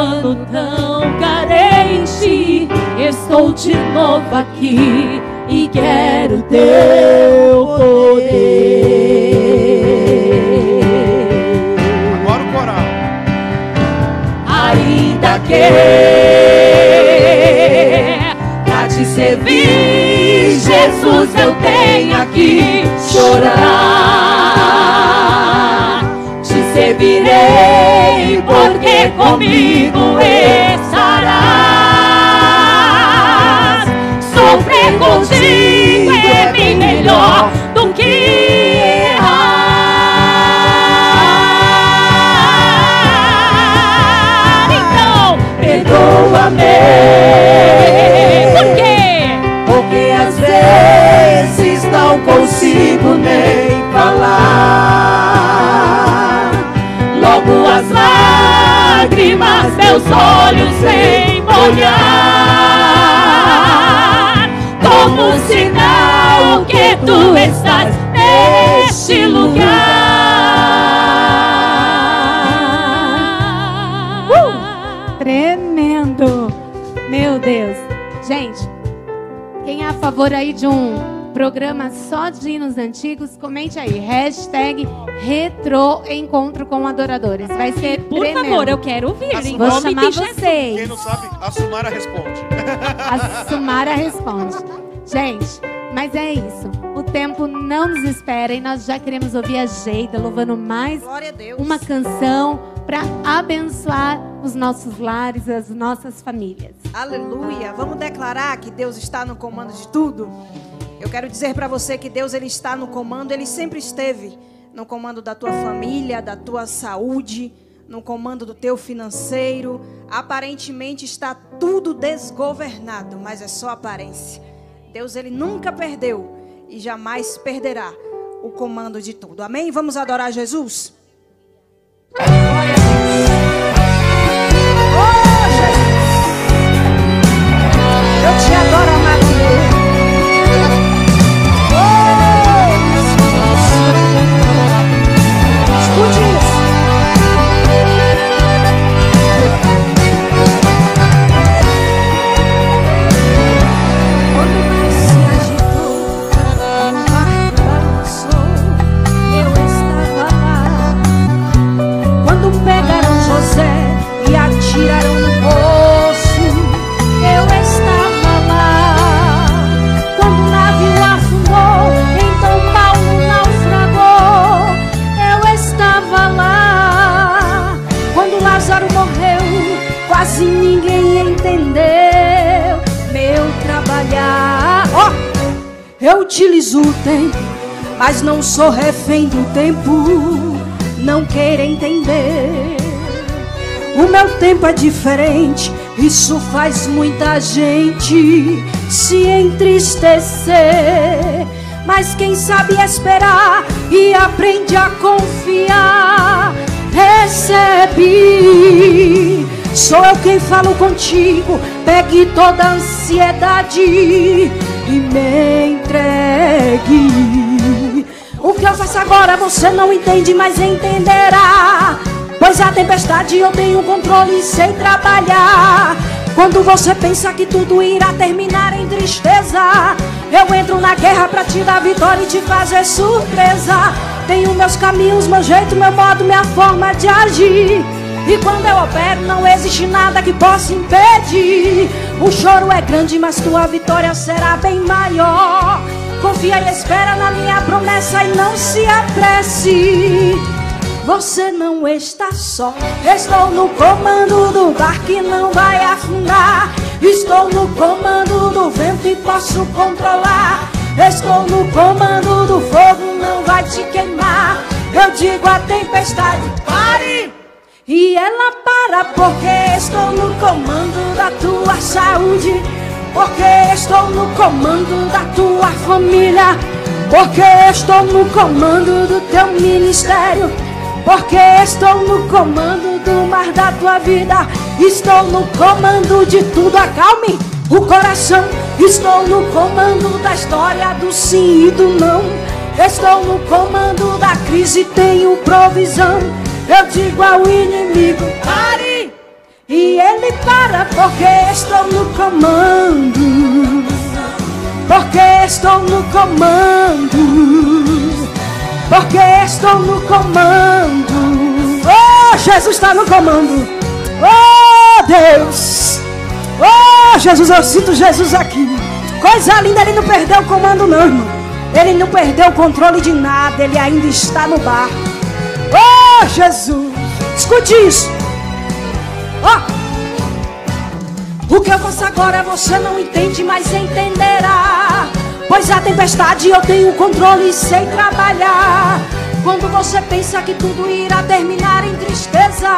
humano tão carente. Estou de novo aqui e quero teu poder. Agora o coral. Ainda que pra te servir, Jesus, eu tenha que chorar. Servirei, porque comigo estarás. Sofrer contigo é bem melhor do que errar. Então, perdoa-me. Por quê? Porque às vezes não consigo nem falar. Lágrimas meus olhos vêm molhar Como sinal que tu estás neste lugar Uh! Tremendo! Meu Deus. Gente, quem é a favor aí de um programa de hinos antigos, comente aí. Hashtag Retro Encontro com Adoradores. Vai ser Por tremendo. favor, eu quero ouvir. Em Vou nome chamar vocês. Quem não sabe, a Sumara responde. <laughs> A Sumara responde. Gente, mas é isso. O tempo não nos espera e nós já queremos ouvir a Geida louvando mais Glória a Deus. uma canção para abençoar os nossos lares, as nossas famílias. Aleluia. Vamos declarar que Deus está no comando de tudo? Eu quero dizer para você que Deus ele está no comando, ele sempre esteve no comando da tua família, da tua saúde, no comando do teu financeiro. Aparentemente está tudo desgovernado, mas é só aparência. Deus ele nunca perdeu e jamais perderá o comando de tudo. Amém? Vamos adorar Jesus? Glória mas não sou refém do tempo. Não queira entender. O meu tempo é diferente, isso faz muita gente se entristecer. Mas quem sabe esperar e aprende a confiar, recebe. Sou eu quem falo contigo, pegue toda a ansiedade e me entregue. O que eu faço agora você não entende, mas entenderá. Pois a tempestade eu tenho controle sem trabalhar. Quando você pensa que tudo irá terminar em tristeza, eu entro na guerra pra te dar vitória e te fazer surpresa. Tenho meus caminhos, meu jeito, meu modo, minha forma de agir. E quando eu opero, não existe nada que possa impedir. O choro é grande, mas tua vitória será bem maior. Confia e espera na minha promessa e não se apresse. Você não está só. Estou no comando do barco que não vai afundar. Estou no comando do vento e posso controlar. Estou no comando do fogo, não vai te queimar. Eu digo a tempestade, pare! E ela para porque estou no comando da tua saúde. Porque estou no comando da tua família. Porque estou no comando do teu ministério. Porque estou no comando do mar da tua vida. Estou no comando de tudo. Acalme o coração. Estou no comando da história do sim e do não. Estou no comando da crise, tenho provisão. Eu digo ao inimigo: pare! E ele para porque estou no comando. Porque estou no comando. Porque estou no comando. Oh, Jesus está no comando. Oh, Deus. Oh, Jesus, eu sinto Jesus aqui. Coisa linda, ele não perdeu o comando, não. Ele não perdeu o controle de nada, ele ainda está no bar. Oh, Jesus. Escute isso. Oh. O que eu faço agora você não entende, mas entenderá. Pois a tempestade eu tenho controle sem trabalhar. Quando você pensa que tudo irá terminar em tristeza,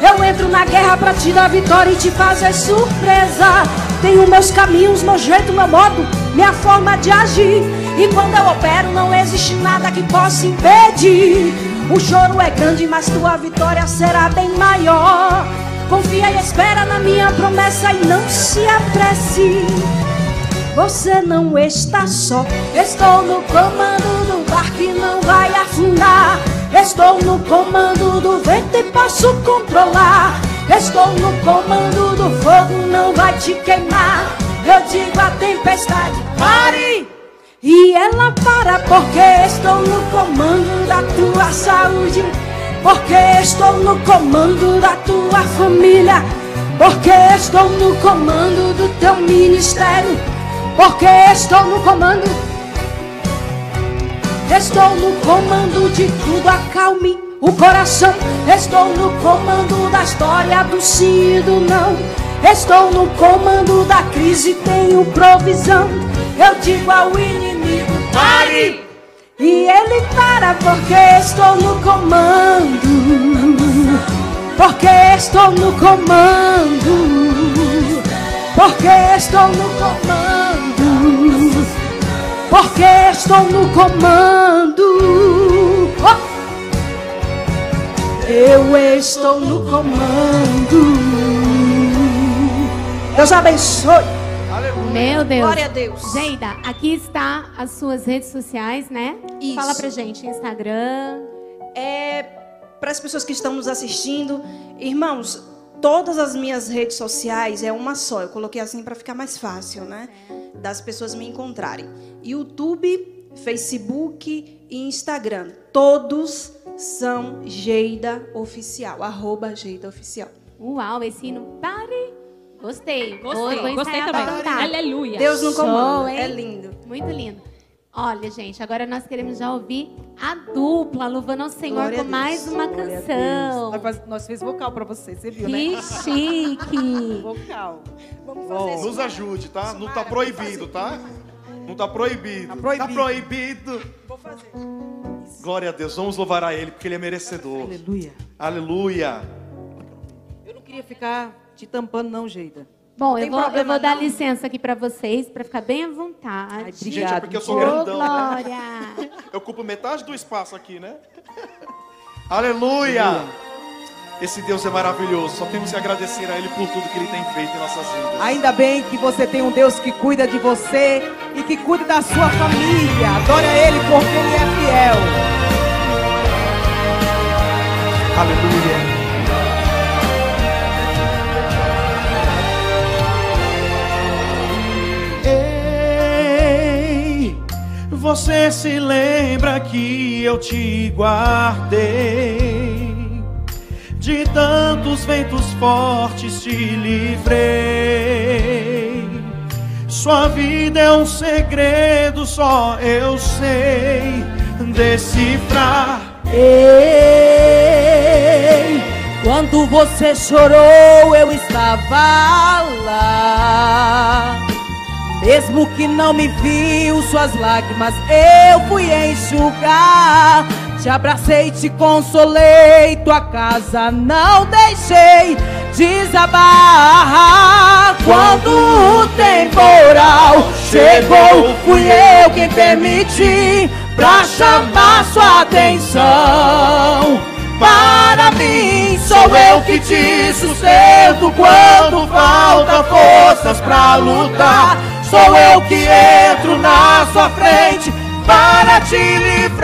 eu entro na guerra pra te dar vitória e te fazer surpresa. Tenho meus caminhos, meu jeito, meu modo, minha forma de agir. E quando eu opero, não existe nada que possa impedir. O choro é grande, mas tua vitória será bem maior. Confia e espera na minha promessa e não se apresse. Você não está só. Estou no comando do barco que não vai afundar. Estou no comando do vento e posso controlar. Estou no comando do fogo, não vai te queimar. Eu digo a tempestade, pare! E ela para porque estou no comando da tua saúde. Porque estou no comando da tua família. Porque estou no comando do teu ministério. Porque estou no comando. Estou no comando de tudo. Acalme o coração. Estou no comando da história do sim e do não. Estou no comando da crise, tenho provisão. Eu digo ao inimigo: pare! E ele para porque estou no comando. Porque estou no comando. Porque estou no comando. Porque estou no comando. Oh! Eu estou no comando. Deus abençoe. Meu Deus. Glória a Deus. Geida, aqui está as suas redes sociais, né? Isso. Fala pra gente, Instagram. É, para as pessoas que estão nos assistindo, irmãos, todas as minhas redes sociais é uma só. Eu coloquei assim para ficar mais fácil, né? Das pessoas me encontrarem. YouTube, Facebook e Instagram. Todos são Geida Oficial. Arroba Geida Oficial. Uau, esse hino. Pare. Gostei. Gostei, Vou- vou gostei também. cantar. Aleluia. Deus no Show, comando. hein? É lindo. Muito lindo. Olha, gente, agora nós queremos já ouvir a dupla louvando ao Senhor Glória com Deus. mais uma Glória canção. Nós, nós fez vocal pra você, você viu, né? Que chique. <laughs> Vocal. Vamos fazer isso. Nos ajude, tá? Não tá proibido, tá? Não está proibido. Tá proibido. Tá proibido. Vou fazer. Glória a Deus. Vamos louvar a Ele, porque Ele é merecedor. Aleluia. Aleluia. Eu não queria ficar te tampando, não, Geida. Bom, eu vou, eu vou dar não? licença aqui para vocês, para ficar bem à vontade. Ai, Gente, é porque eu sou Ô, grandão, né? Glória! <laughs> Eu ocupo metade do espaço aqui, né? <laughs> Aleluia. Esse Deus é maravilhoso. Só temos que agradecer a Ele por tudo que Ele tem feito em nossas vidas. Ainda bem que você tem um Deus que cuida de você e que cuida da sua família. Adore a Ele porque Ele é fiel. Aleluia. Você se lembra que eu te guardei? De tantos ventos fortes te livrei. Sua vida é um segredo, só eu sei decifrar. Ei, quando você chorou, eu estava lá. Mesmo que não me viu, suas lágrimas eu fui enxugar. Te abracei, te consolei, tua casa não deixei desabar. Quando o temporal chegou, fui eu quem permiti pra chamar sua atenção. Para mim, sou eu que te sustento quando falta forças pra lutar. Sou eu que entro na sua frente para te livrar.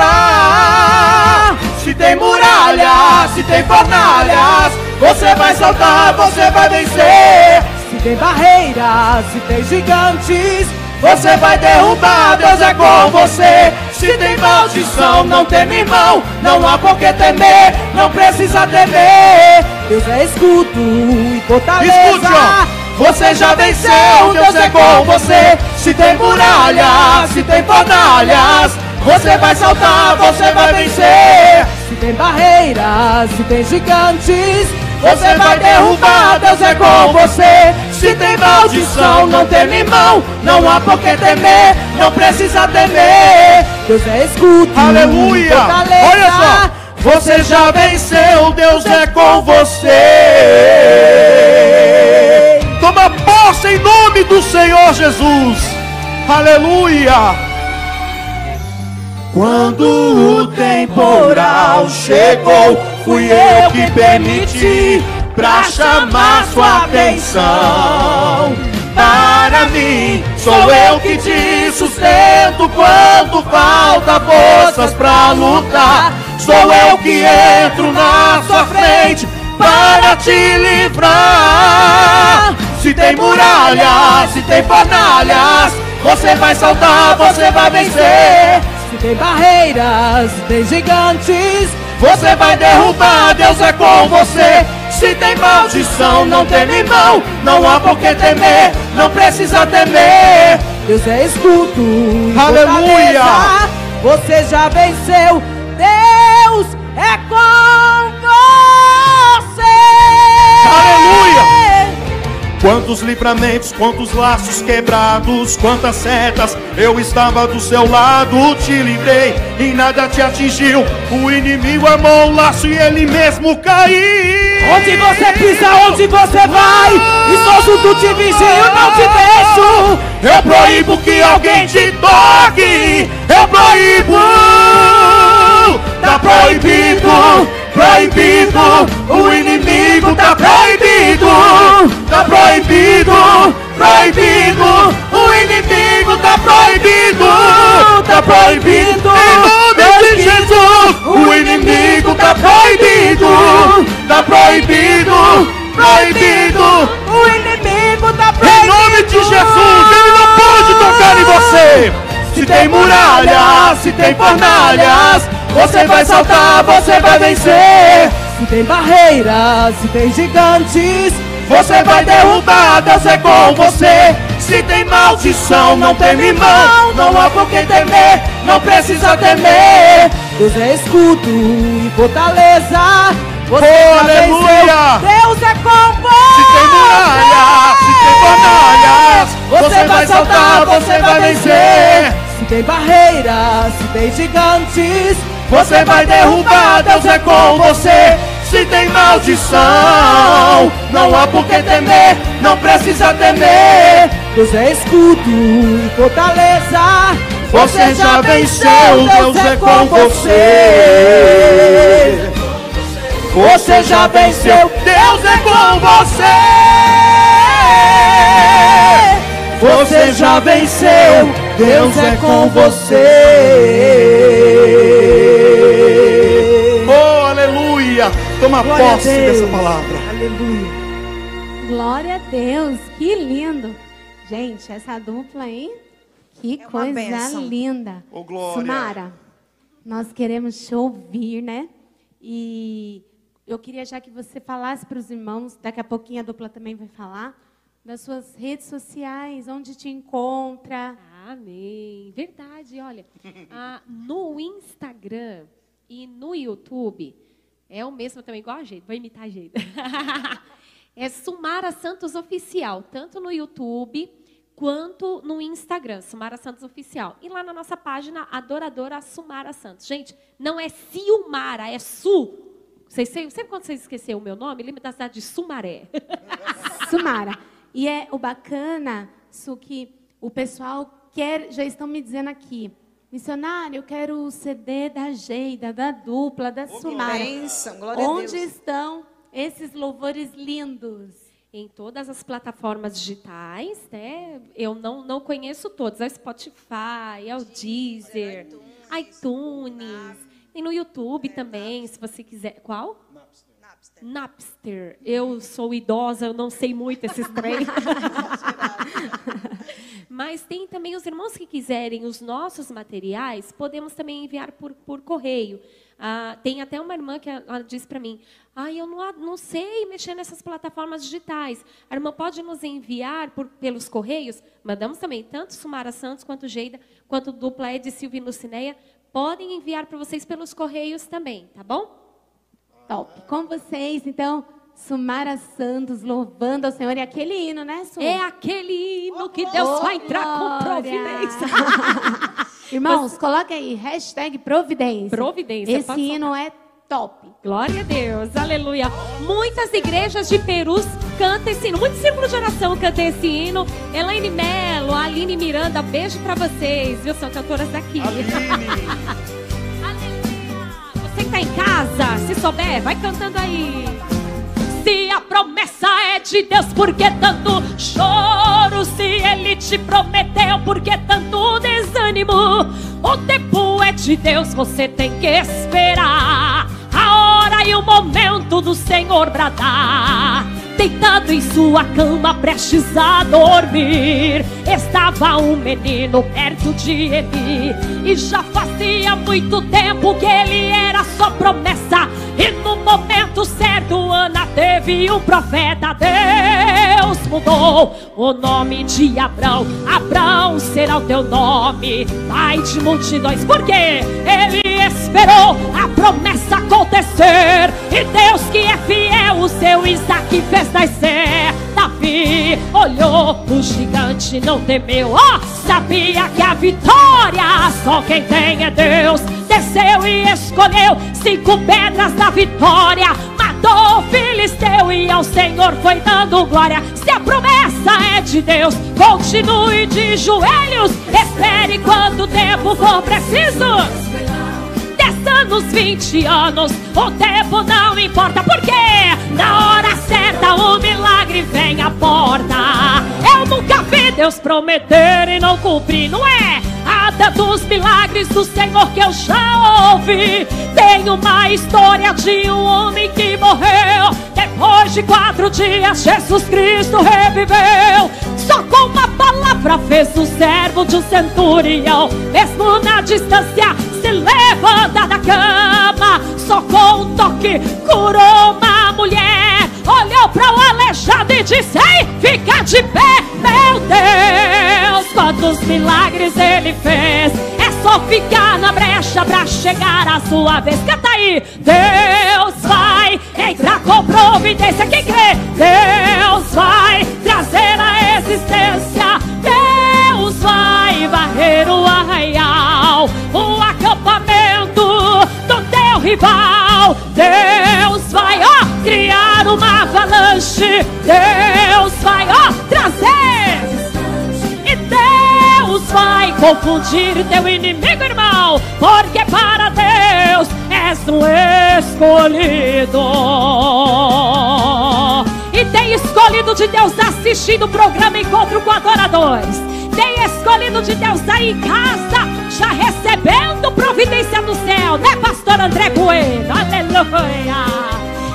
Se tem muralhas, se tem fornalhas, você vai saltar, você vai vencer. Se tem barreiras, se tem gigantes, você vai derrubar, Deus é com você. Se tem maldição, não teme irmão, não há por que temer, não precisa temer. Deus é escudo e fortaleza. Escute, ó. Você já venceu, Deus é com você. Se tem muralhas, se tem fornalhas, você vai saltar, você vai vencer. Se tem barreiras, se tem gigantes, você vai derrubar, Deus é com você. Se tem maldição, não teme irmão, não há por que temer, não precisa temer. Deus é escudo, Aleluia. fortaleza. Olha só. Você já venceu, Deus é com você. Toma posse em nome do Senhor Jesus. Aleluia. Quando o temporal chegou, fui eu que permiti pra chamar sua atenção. Para mim, sou eu que te sustento quando falta forças pra lutar. Sou eu que entro na sua frente para te livrar. Se tem muralhas, se tem fornalhas, você vai saltar, você vai vencer. Se tem barreiras, se tem gigantes, Você vai derrubar, Deus é com você. Se tem maldição, não teme irmão, não há por que temer, não precisa temer. Deus é escudo. Aleluia. Você já venceu. Deus é com você. Aleluia. Quantos livramentos, quantos laços quebrados, quantas setas, eu estava do seu lado, te livrei e nada te atingiu. O inimigo amou o laço e ele mesmo caiu. Onde você pisa, onde você vai, estou junto, te vigio, não te deixo. Eu proíbo que alguém te toque. Eu proíbo. Tá proibido, proibido. O inimigo tá proibido. Tá proibido, proibido. O inimigo tá proibido. Tá proibido. Em nome de Jesus. O inimigo tá proibido. Tá proibido, proibido. O inimigo tá Em proibido. nome de Jesus, Ele não pode tocar em você. Se tem muralhas, se tem fornalhas, você vai saltar, você vai vencer. Se tem barreiras, se tem gigantes, Você vai derrubar, Deus é com você. Se tem maldição, não teme irmão, não há por que temer, não precisa temer. Deus é escudo e fortaleza. Você Oh, aleluia. Deus é com você. Se tem muralhas, se tem fornalhas, Você vai saltar, você vai vencer. Se tem barreiras, se tem gigantes, você vai derrubar, Deus é com você. Se tem maldição, não há por que temer, não precisa temer. Deus é escudo e fortaleza. Você já venceu, Deus é com você. Você já venceu, Deus é com você. Você já venceu, Deus é com você. Toma Glória posse dessa palavra. Aleluia. Glória a Deus, que lindo. Gente, essa dupla, hein? Que é coisa bênção. linda. Oh, glória. Sumara, nós queremos te ouvir, né? E eu queria já que você falasse para os irmãos, daqui a pouquinho a dupla também vai falar, das suas redes sociais, onde te encontra. Amém. Verdade, olha. <laughs> ah, no Instagram e no YouTube, é o mesmo também, igual a gente, vou imitar a gente. <laughs> é Sumara Santos Oficial, tanto no YouTube quanto no Instagram, Sumara Santos Oficial. E lá na nossa página, Adoradora Sumara Santos. Gente, não é Silmara, é Su. Vocês, sempre quando vocês esqueceram o meu nome, lembra da cidade de Sumaré. <laughs> Sumara. E é o bacana, Su, que o pessoal quer, já estão me dizendo aqui, missionário, eu quero o CD da Geida, da dupla, da oh, Sumara. Bênção, glória Onde estão esses louvores lindos? em todas as plataformas digitais, né? Eu não, não conheço todas, é o Spotify, é o Deezer, iTunes, e no YouTube também, se você quiser. Qual? Napster. Eu sou idosa, eu não sei muito esses trem. <laughs> Mas tem também os irmãos que quiserem os nossos materiais, podemos também enviar por, por correio. Ah, tem até uma irmã que ela disse para mim: ah, eu não, não sei mexer nessas plataformas digitais. A irmã pode nos enviar por, pelos correios? Mandamos também, tanto Sumara Santos quanto Geida, quanto dupla Ed Silvia e Lucineia. Podem enviar para vocês pelos correios também, tá bom? Top. Com vocês, então, Sumara Santos louvando ao Senhor. E aquele hino, né, Su? É aquele hino que Deus oh, vai entrar glória. com providência. <laughs> Irmãos, Mas... coloque aí, hashtag providência. Providência. Esse hino é top. Glória a Deus, aleluia. Muitas igrejas de Perus cantam esse hino. Muitos círculos de oração cantam esse hino. Elaine Melo, Aline Miranda, beijo para vocês, viu? São cantoras daqui. aleluia. <laughs> Que tá em casa, se souber, vai cantando aí. Se a promessa é de Deus, por que tanto choro? Se Ele te prometeu, por que tanto desânimo? O tempo é de Deus, você tem que esperar a hora e o momento do Senhor bradar. Deitado em sua cama, prestes a dormir, estava um menino perto de ele. E já fazia muito tempo que ele era só promessa. E no momento certo, Ana teve um profeta. Deus mudou o nome de Abraão. Abraão será o teu nome, pai de multidões. Porque ele esperou a promessa acontecer. E Deus que é fiel, o seu Isaac fez nascer. Davi olhou o gigante, não temeu. Oh, sabia que a vitória só quem tem é Deus. Desceu e escolheu cinco pedras da vitória. Matou o filisteu e ao Senhor foi dando glória. Se a promessa é de Deus, continue de joelhos. Espere quanto tempo for preciso. 10 anos, 20 anos, o tempo não importa, porque na hora certa o milagre vem à porta. Eu nunca vi Deus prometer e não cumprir, não é? Nada dos milagres do Senhor que eu já ouvi. Tem uma história de um homem que morreu. Depois de quatro dias, Jesus Cristo reviveu. Só com uma palavra fez o servo de um centurião. Mesmo na distância, levanta da cama. Só com um toque curou uma mulher. Olhou para o aleijado e disse: Ei, fica de pé, meu Deus. Quantos milagres ele fez. É só ficar na brecha para chegar à sua vez. Canta aí. Deus vai entrar com providência. Quem crê? Deus vai trazer a existência. Deus vai varrer o arraial. Rival. Deus vai, ó, criar uma avalanche. Deus vai, ó, trazer. E Deus vai confundir teu inimigo, irmão. Porque para Deus és um escolhido. E tem escolhido de Deus assistindo o programa Encontro com Adoradores. Tem escolhido de Deus aí em casa, já recebendo providência do céu, né, pastor André Bueno? Aleluia!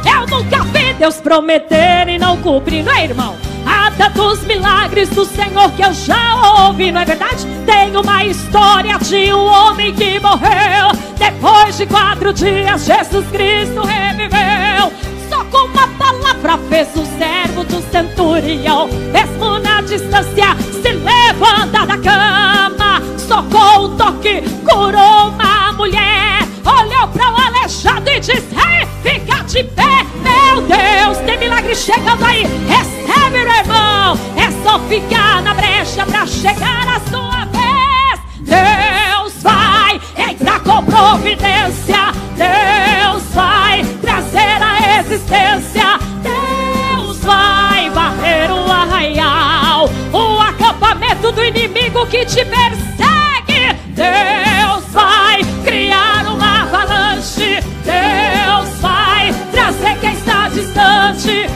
Eu nunca vi Deus prometer e não cumprir, não é, irmão? Há tantos milagres do Senhor que eu já ouvi, não é verdade? Tem uma história de um homem que morreu. Depois de quatro dias, Jesus Cristo reviveu. Só com uma palavra fez o servo do centurião. Mesmo na distância, se levanta da cama. Só com um toque, curou uma mulher. Olhou para o aleijado e disse: Ei, fica de pé. Meu Deus, tem milagre chegando aí. Recebe, meu irmão. É só ficar na brecha para chegar a sua vez. Deus vai entrar com providência. Deus vai trazer a existência. Deus vai varrer o arraial, o acampamento do inimigo que te persegue. Deus vai criar uma avalanche. Deus vai trazer quem está distante.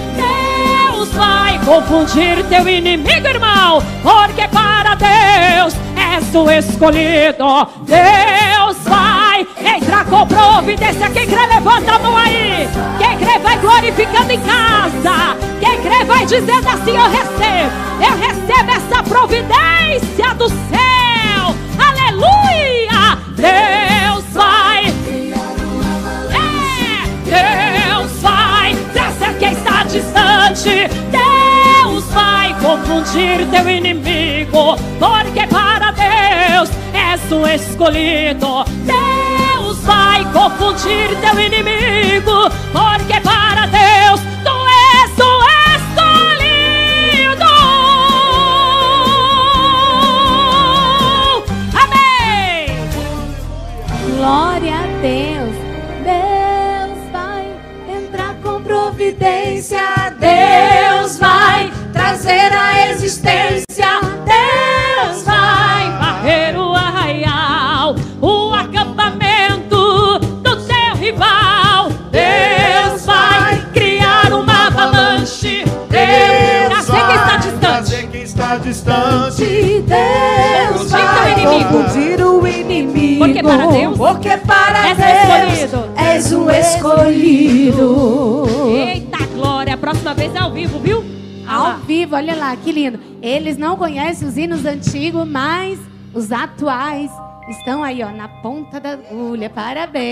Confundir teu inimigo, irmão, porque para Deus és o escolhido. Deus vai entrar com providência. Quem crê, levanta a mão aí. Quem crê, vai glorificando em casa. Quem crê, vai dizendo assim: Eu recebo, eu recebo essa providência do céu. Aleluia! Deus vai. É, Deus vai trazer quem está distante. Deus confundir teu inimigo, porque para Deus és o escolhido. Deus vai confundir teu inimigo, porque para Deus tu és o escolhido. Amém. Glória a Deus. Deus vai entrar com providência. A existência. Deus vai varrer o arraial, o acampamento do teu rival. Deus vai criar uma avalanche. Deus trazer quem está distante. trazer quem está distante. Deus inimigo. Confundir o inimigo. Porque para Deus Porque para és Deus escolhido. és um escolhido. Eita glória, a próxima vez é ao vivo, viu? Ao vivo, olha lá, que lindo. Eles não conhecem os hinos antigos, mas os atuais estão aí, ó, na ponta da agulha. Parabéns!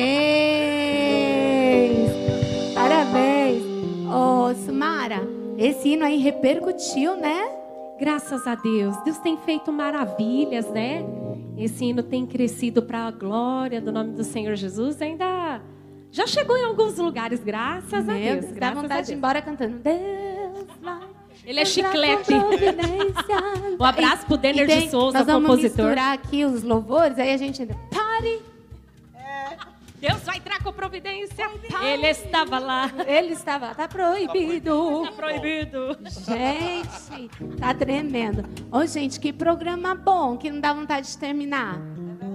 Parabéns! Ô, Sumara, esse hino aí repercutiu, né? Graças a Deus. Deus tem feito maravilhas, né? Esse hino tem crescido para a glória do nome do Senhor Jesus. Ainda já chegou em alguns lugares, graças a Meu Deus. Deus, dá Graças a vontade de ir embora cantando. Deus. Ele é chiclete. <laughs> Um abraço pro Denner tem- de Souza, Nós vamos compositor. misturar aqui os louvores, aí a gente ainda. Pare! Deus vai entrar com providência. Ele estava lá. Ele estava. Tá proibido. Tá proibido. Gente, tá tremendo. Ô, gente, que programa bom, que não dá vontade de terminar.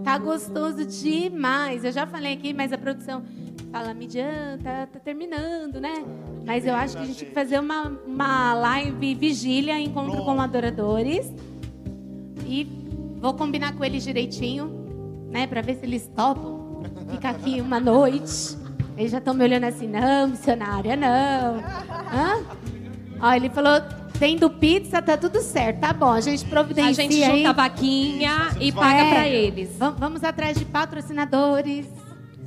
Tá gostoso demais. Eu já falei aqui, mas a produção fala, Midian, tá, tá terminando, né? Mas eu acho que a gente tem que fazer uma, uma live vigília, encontro com adoradores. E vou combinar com eles direitinho, né? Pra ver se eles topam. Ficar aqui <laughs> uma noite. Eles já estão me olhando assim, não, missionária, não. Hã? Ó, ele falou, tendo pizza, tá tudo certo. Tá bom, a gente providencia A gente aí. junta a vaquinha e paga É. pra eles. Vam- Vamos atrás de patrocinadores.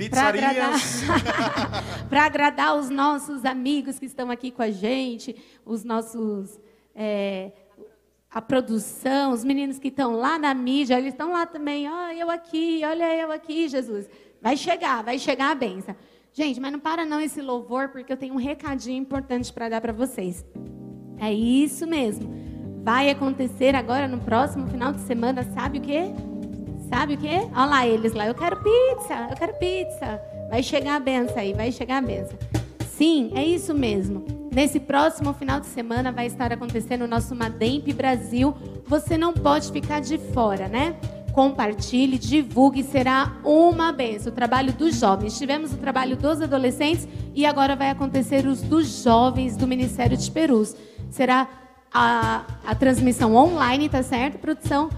Para agradar, <laughs> Pizzarias. agradar os nossos amigos que estão aqui com a gente, os nossos. é, a produção, os meninos que estão lá na mídia, eles estão lá também. Ó, eu aqui, olha eu aqui, Jesus. Vai chegar, vai chegar a benção. Gente, mas não para não esse louvor, porque eu tenho um recadinho importante para dar para vocês. É isso mesmo. Vai acontecer agora no próximo final de semana, sabe o quê? Sabe o quê? Olha lá eles lá. Eu quero pizza, eu quero pizza. Vai chegar a benção aí, vai chegar a benção. Sim, é isso mesmo. Nesse próximo final de semana vai estar acontecendo o nosso Mademp Brasil. Você não pode ficar de fora, né? Compartilhe, divulgue, será uma benção. O trabalho dos jovens. Tivemos o trabalho dos adolescentes e agora vai acontecer os dos jovens do Ministério de Perus. Será a, a transmissão online, tá certo, produção?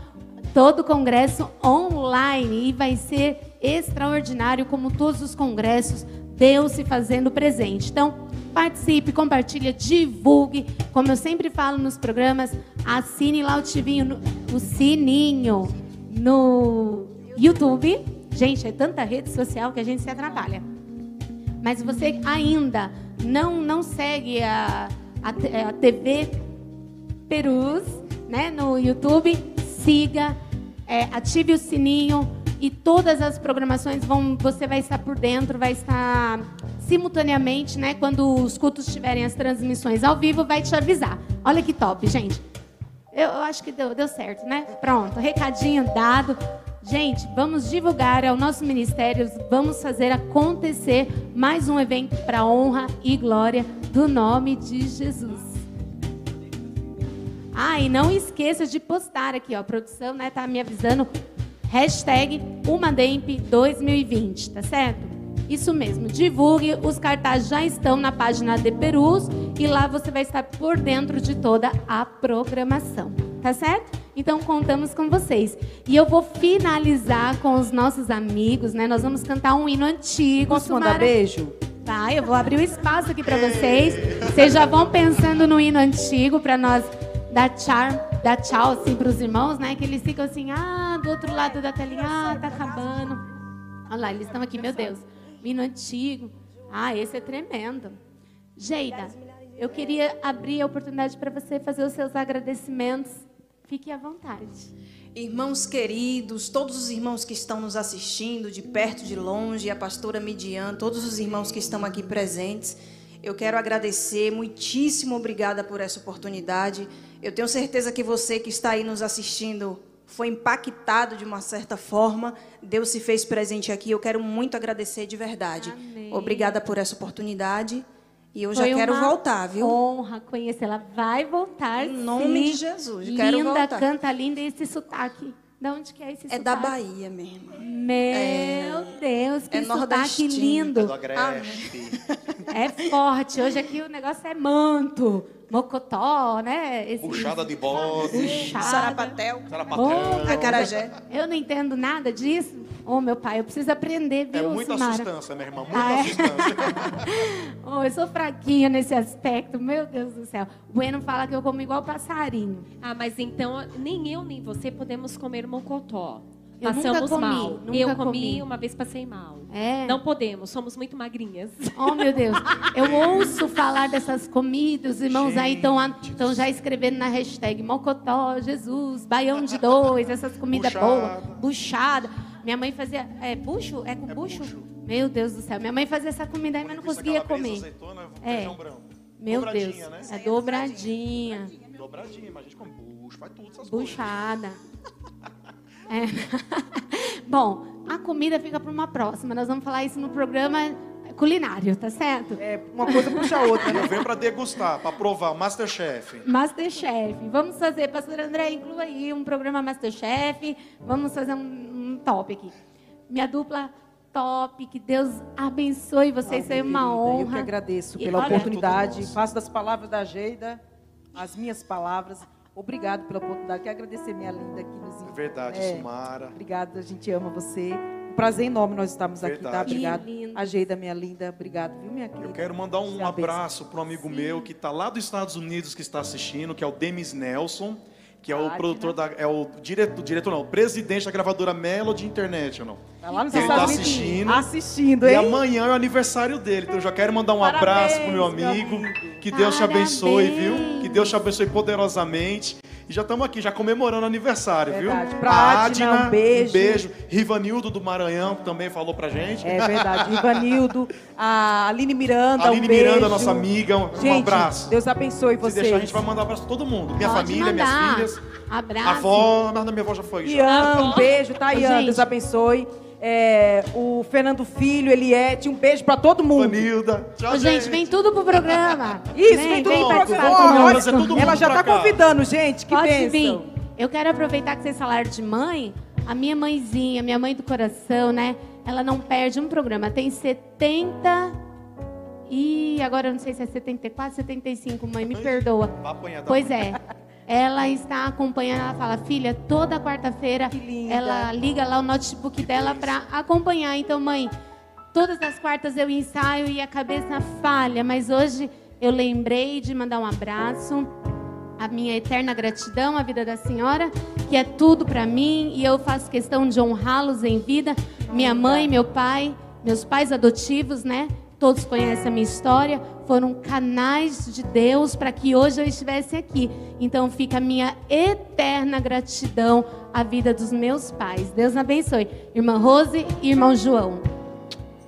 Todo o congresso online e vai ser extraordinário, como todos os congressos, Deus se fazendo presente. Então, participe, compartilhe, divulgue. Como eu sempre falo nos programas, assine lá o, tivinho, o sininho no YouTube. Gente, é tanta rede social que a gente se atrapalha. Mas você ainda não, não segue a, a, a TV Perus né, no YouTube, siga, é, ative o sininho e todas as programações vão, você vai estar por dentro, vai estar simultaneamente, né? Quando os cultos tiverem as transmissões ao vivo, vai te avisar. Olha que top, gente. Eu, eu acho que deu, deu certo, né? Pronto, recadinho dado. Gente, vamos divulgar ao nosso ministério, vamos fazer acontecer mais um evento para honra e glória do nome de Jesus. Ah, e não esqueça de postar aqui, ó, a produção, né, tá me avisando, hashtag Umademp 2020, tá certo? Isso mesmo, divulgue, os cartazes já estão na página de Perus e lá você vai estar por dentro de toda a programação, tá certo? Então contamos com vocês. E eu vou finalizar com os nossos amigos, né? Nós vamos cantar um hino antigo. Posso Sumara... mandar beijo? Tá, eu vou abrir o espaço aqui para vocês. Vocês já vão pensando no hino antigo para nós dar tchau, dar tchau assim para os irmãos, né? Que eles ficam assim, ah, do outro lado da telinha, ah, tá acabando. Olha lá, eles estão aqui, meu Deus hino antigo. Ah, esse é tremendo. Geida, eu queria abrir a oportunidade para você fazer os seus agradecimentos. Fique à vontade. Irmãos queridos, todos os irmãos que estão nos assistindo, de perto, de longe, a pastora Midian, todos os irmãos que estão aqui presentes, eu quero agradecer, muitíssimo obrigada por essa oportunidade. Eu tenho certeza que você que está aí nos assistindo foi impactado de uma certa forma. Deus se fez presente aqui. Eu quero muito agradecer de verdade. Amém. Obrigada por essa oportunidade. E eu Foi já quero voltar, viu? Honra conhecê-la. Vai voltar. Em nome sim. de Jesus. Linda, quero voltar. canta linda esse sotaque. De onde que é esse é sotaque? É da Bahia mesmo. Meu é, Deus, que é sotaque lindo. É do Agreste. É forte. Hoje aqui o negócio é manto mocotó, né? Esse, Puxada de bode. Puxada. Sarapatel. Sarapatel. Oh, Acarajé. Eu não entendo nada disso. Ô, oh, meu pai, eu preciso aprender, viu, É muita Sumara? sustância, minha irmã, muita ah, é? sustância. <laughs> oh, eu sou fraquinha nesse aspecto, meu Deus do céu. O Bueno fala que eu como igual passarinho. Ah, mas então nem eu nem você podemos comer mocotó. Eu Passamos comi, mal. eu comi, comi, uma vez passei mal. É. Não podemos, somos muito magrinhas. Oh, meu Deus. Eu ouço falar dessas comidas, os irmãos Gente. aí estão já escrevendo na hashtag Mocotó, Jesus, Baião de dois, essas comidas boas, buchada. Minha mãe fazia. É bucho? É com é bucho? bucho? Meu Deus do céu. Minha mãe fazia essa comida aí, mas não conseguia comer. Azeitona, é. Meu dobradinha, Deus. Né? É dobradinha. Dobradinha, mas a gente come bucho, faz tudo essas Buchada. É. <laughs> Bom, a comida fica para uma próxima. Nós vamos falar isso no programa culinário, tá certo? É, uma coisa puxa a outra. Né? <laughs> Vem para degustar, para provar, Masterchef. Masterchef. Vamos fazer, pastor André, inclua aí um programa Masterchef. Vamos fazer um, um top aqui. Minha dupla top, que Deus abençoe vocês, foi uma honra. Eu que agradeço pela e, oportunidade. Olha, Faço das palavras da Geida as minhas palavras. Obrigado pela oportunidade. Quero agradecer minha linda aqui nos É verdade, é, Sumara. Obrigada, a gente ama você. Um prazer enorme nós estarmos verdade. aqui, tá? Obrigado. A Geida, minha linda, obrigado, viu, minha querida? Eu quero mandar um abraço para um amigo Sim. meu que está lá dos Estados Unidos, que está assistindo, que é o Demis Nelson que é o produtor da, é o diretor, diretor não, o presidente da gravadora Melody International. Tá lá nos Ele está assistindo. Assistindo, hein? E amanhã é o aniversário dele. Então eu já quero mandar um Parabéns, abraço pro meu amigo. Meu amigo. Que Deus Parabéns. te abençoe, viu? Que Deus te abençoe poderosamente. E já estamos aqui, já comemorando aniversário, Verdade. viu? Pra A Adna, um beijo. Um beijo. Rivanildo do Maranhão também falou pra gente. É verdade. Ivanildo, a Aline Miranda, Aline um beijo. Miranda, nossa amiga, um, Gente, um abraço. Deus abençoe Se vocês. deixar, a gente vai mandar um abraço pra todo mundo. Minha Pode família, minhas mandar. filhas. Abraço. A avó, mas a minha avó já foi. Já. Ian, um beijo, tá, Ian? Gente. Deus abençoe. É, o Fernando Filho, Eliette, um beijo pra todo mundo. Vanilda. Tchau, Ô, gente, vem tudo pro programa. Isso, vem, vem tudo vem pro participar programa. Trazer todo mundo Ela já tá cá. convidando, gente. Que Pode bênção. vir. Eu quero aproveitar que vocês falaram de mãe. A minha mãezinha, minha mãe do coração, né? Ela não perde um programa. Tem 70 e agora eu não sei se é 74, 75, mãe, me perdoa. Pois é. Ela está acompanhando, ela fala, filha, toda quarta-feira ela liga lá o notebook dela para acompanhar. Então, mãe, todas as quartas eu ensaio e a cabeça falha, mas hoje eu lembrei de mandar um abraço, a minha eterna gratidão à vida da senhora, que é tudo para mim e eu faço questão de honrá-los em vida. Minha mãe, meu pai, meus pais adotivos, né? Todos conhecem a minha história, foram canais de Deus para que hoje eu estivesse aqui. Então fica a minha eterna gratidão à vida dos meus pais. Deus abençoe. Irmã Rose e irmão João.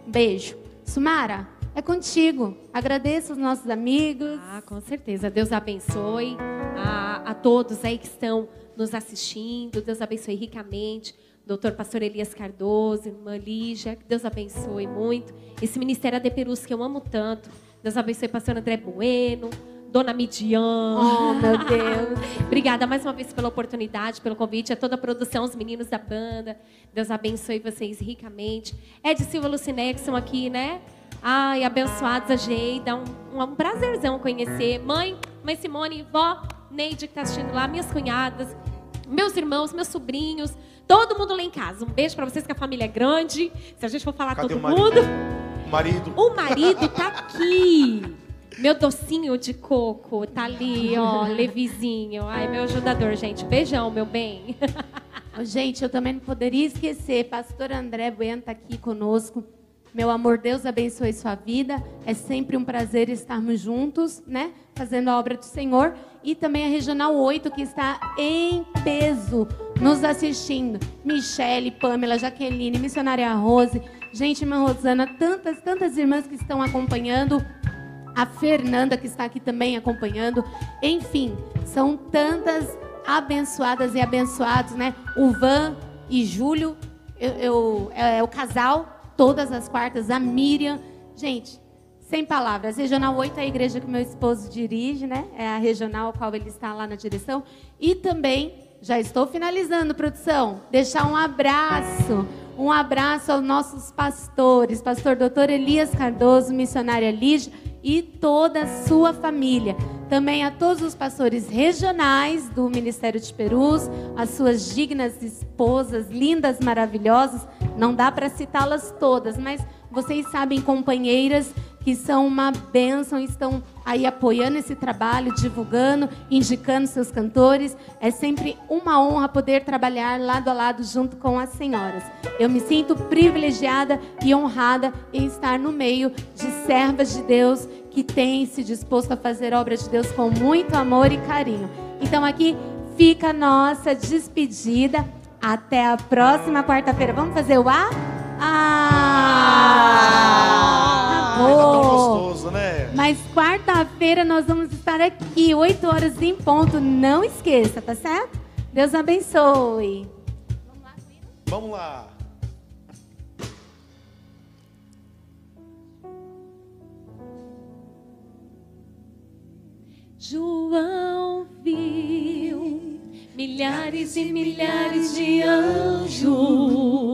Beijo. Sumara, é contigo. Agradeço os nossos amigos. Ah, com certeza. Deus abençoe a, a todos aí que estão nos assistindo. Deus abençoe ricamente. Doutor Pastor Elias Cardoso, irmã Lígia, que Deus abençoe muito. Esse Ministério AD Perus que eu amo tanto. Deus abençoe Pastor André Bueno, Dona Midian. Oh, meu Deus. <laughs> Obrigada mais uma vez pela oportunidade, pelo convite, a toda a produção, os meninos da banda. Deus abençoe vocês ricamente. Ed Silva Luciné, que são aqui, né? Ai, abençoados a Geida. Um, um, um prazerzão conhecer. Mãe, mãe Simone, vó, Neide, que está assistindo lá, minhas cunhadas, meus irmãos, meus sobrinhos, todo mundo lá em casa. Um beijo para vocês, que a família é grande. Se a gente for falar Cadê todo o marido? O marido tá aqui. Meu docinho de coco tá ali, ó, <laughs> levizinho. Ai, meu ajudador, gente. Beijão, meu bem. Gente, eu também não poderia esquecer. Pastor André Bueno está aqui conosco. Meu amor, Deus abençoe sua vida. É sempre um prazer estarmos juntos, né? Fazendo a obra do Senhor. E também a Regional 8, que está em peso nos assistindo. Michele, Pamela, Jaqueline, Missionária Rose. Gente, irmã Rosana, tantas, tantas irmãs que estão acompanhando a Fernanda que está aqui também acompanhando. Enfim, são tantas abençoadas e abençoados, né? O Van e Júlio, eu, eu- é, o casal, todas as quartas, a Miriam. Gente, sem palavras. Regional 8 é a igreja que meu esposo dirige, né? É a regional a qual ele está lá na direção. E também, já estou finalizando, produção, deixar um abraço. Um abraço aos nossos pastores, pastor doutor Elias Cardoso, missionária Lígia e toda a sua família. Também a todos os pastores regionais do Ministério de Perus, as suas dignas esposas, lindas, maravilhosas. Não dá para citá-las todas, mas vocês sabem, companheiras, que são uma bênção, estão aí apoiando esse trabalho, divulgando, indicando seus cantores. É sempre uma honra poder trabalhar lado a lado junto com as senhoras. Eu me sinto privilegiada e honrada em estar no meio de servas de Deus que têm se disposto a fazer obra de Deus com muito amor e carinho. Então aqui fica a nossa despedida. Até a próxima quarta-feira. Vamos fazer o A? Ah! Tá tão gostoso, né? Mas quarta-feira nós vamos estar aqui, 8 horas em ponto. Não esqueça, tá certo? Deus abençoe. Vamos lá. João viu milhares e milhares de anjos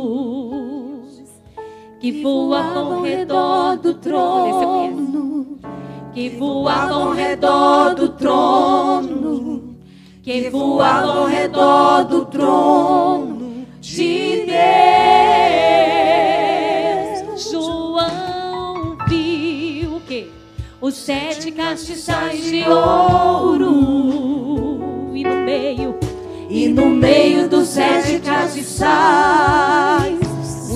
que voavam ao redor do trono, que voavam ao redor do trono, que voavam ao redor do trono de Deus. João viu o quê? Os sete castiçais de ouro e no meio E no meio dos sete castiçais,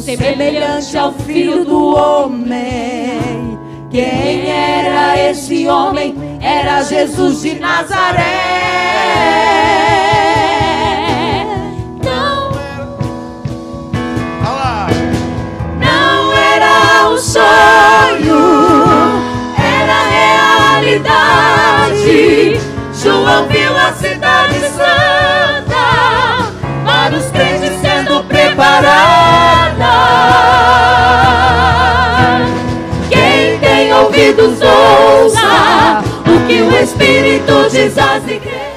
semelhante ao filho do homem. Quem era esse homem? Era Jesus de Nazaré. Não, não era um sonho, era realidade. João viu a cidade santa para os crentes sendo preparados. Ouvidos ouça o que o Espírito diz às igrejas.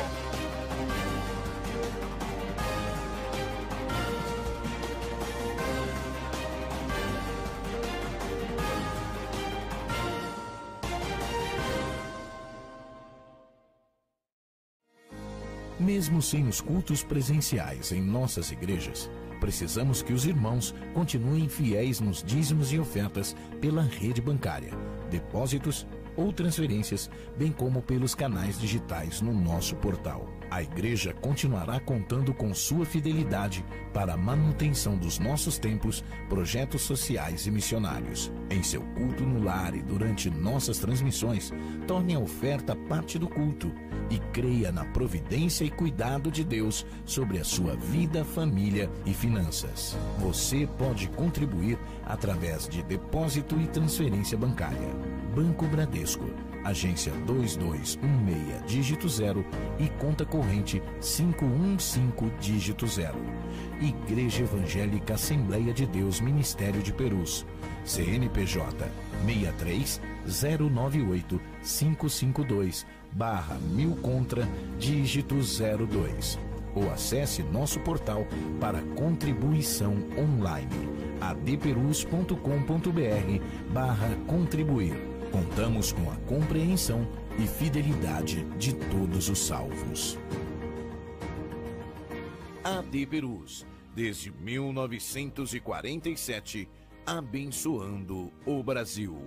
Mesmo sem os cultos presenciais em nossas igrejas, precisamos que os irmãos continuem fiéis nos dízimos e ofertas pela rede bancária, depósitos ou transferências, bem como pelos canais digitais no nosso portal. A igreja continuará contando com sua fidelidade para a manutenção dos nossos templos, projetos sociais e missionários. Em seu culto no lar e durante nossas transmissões, torne a oferta parte do culto e creia na providência e cuidado de Deus sobre a sua vida, família e finanças. Você pode contribuir através de depósito e transferência bancária. Banco Bradesco, agência 2216 dígito 0 e conta corrente 515 dígito 0. Igreja Evangélica Assembleia de Deus Ministério de Perus. CNPJ 63 098 552 barra mil contra dígito 02 ou acesse nosso portal para contribuição online adperus.com.br barra contribuir. Contamos com a compreensão e fidelidade de todos os salvos. AD Perus, desde 1947, abençoando o Brasil.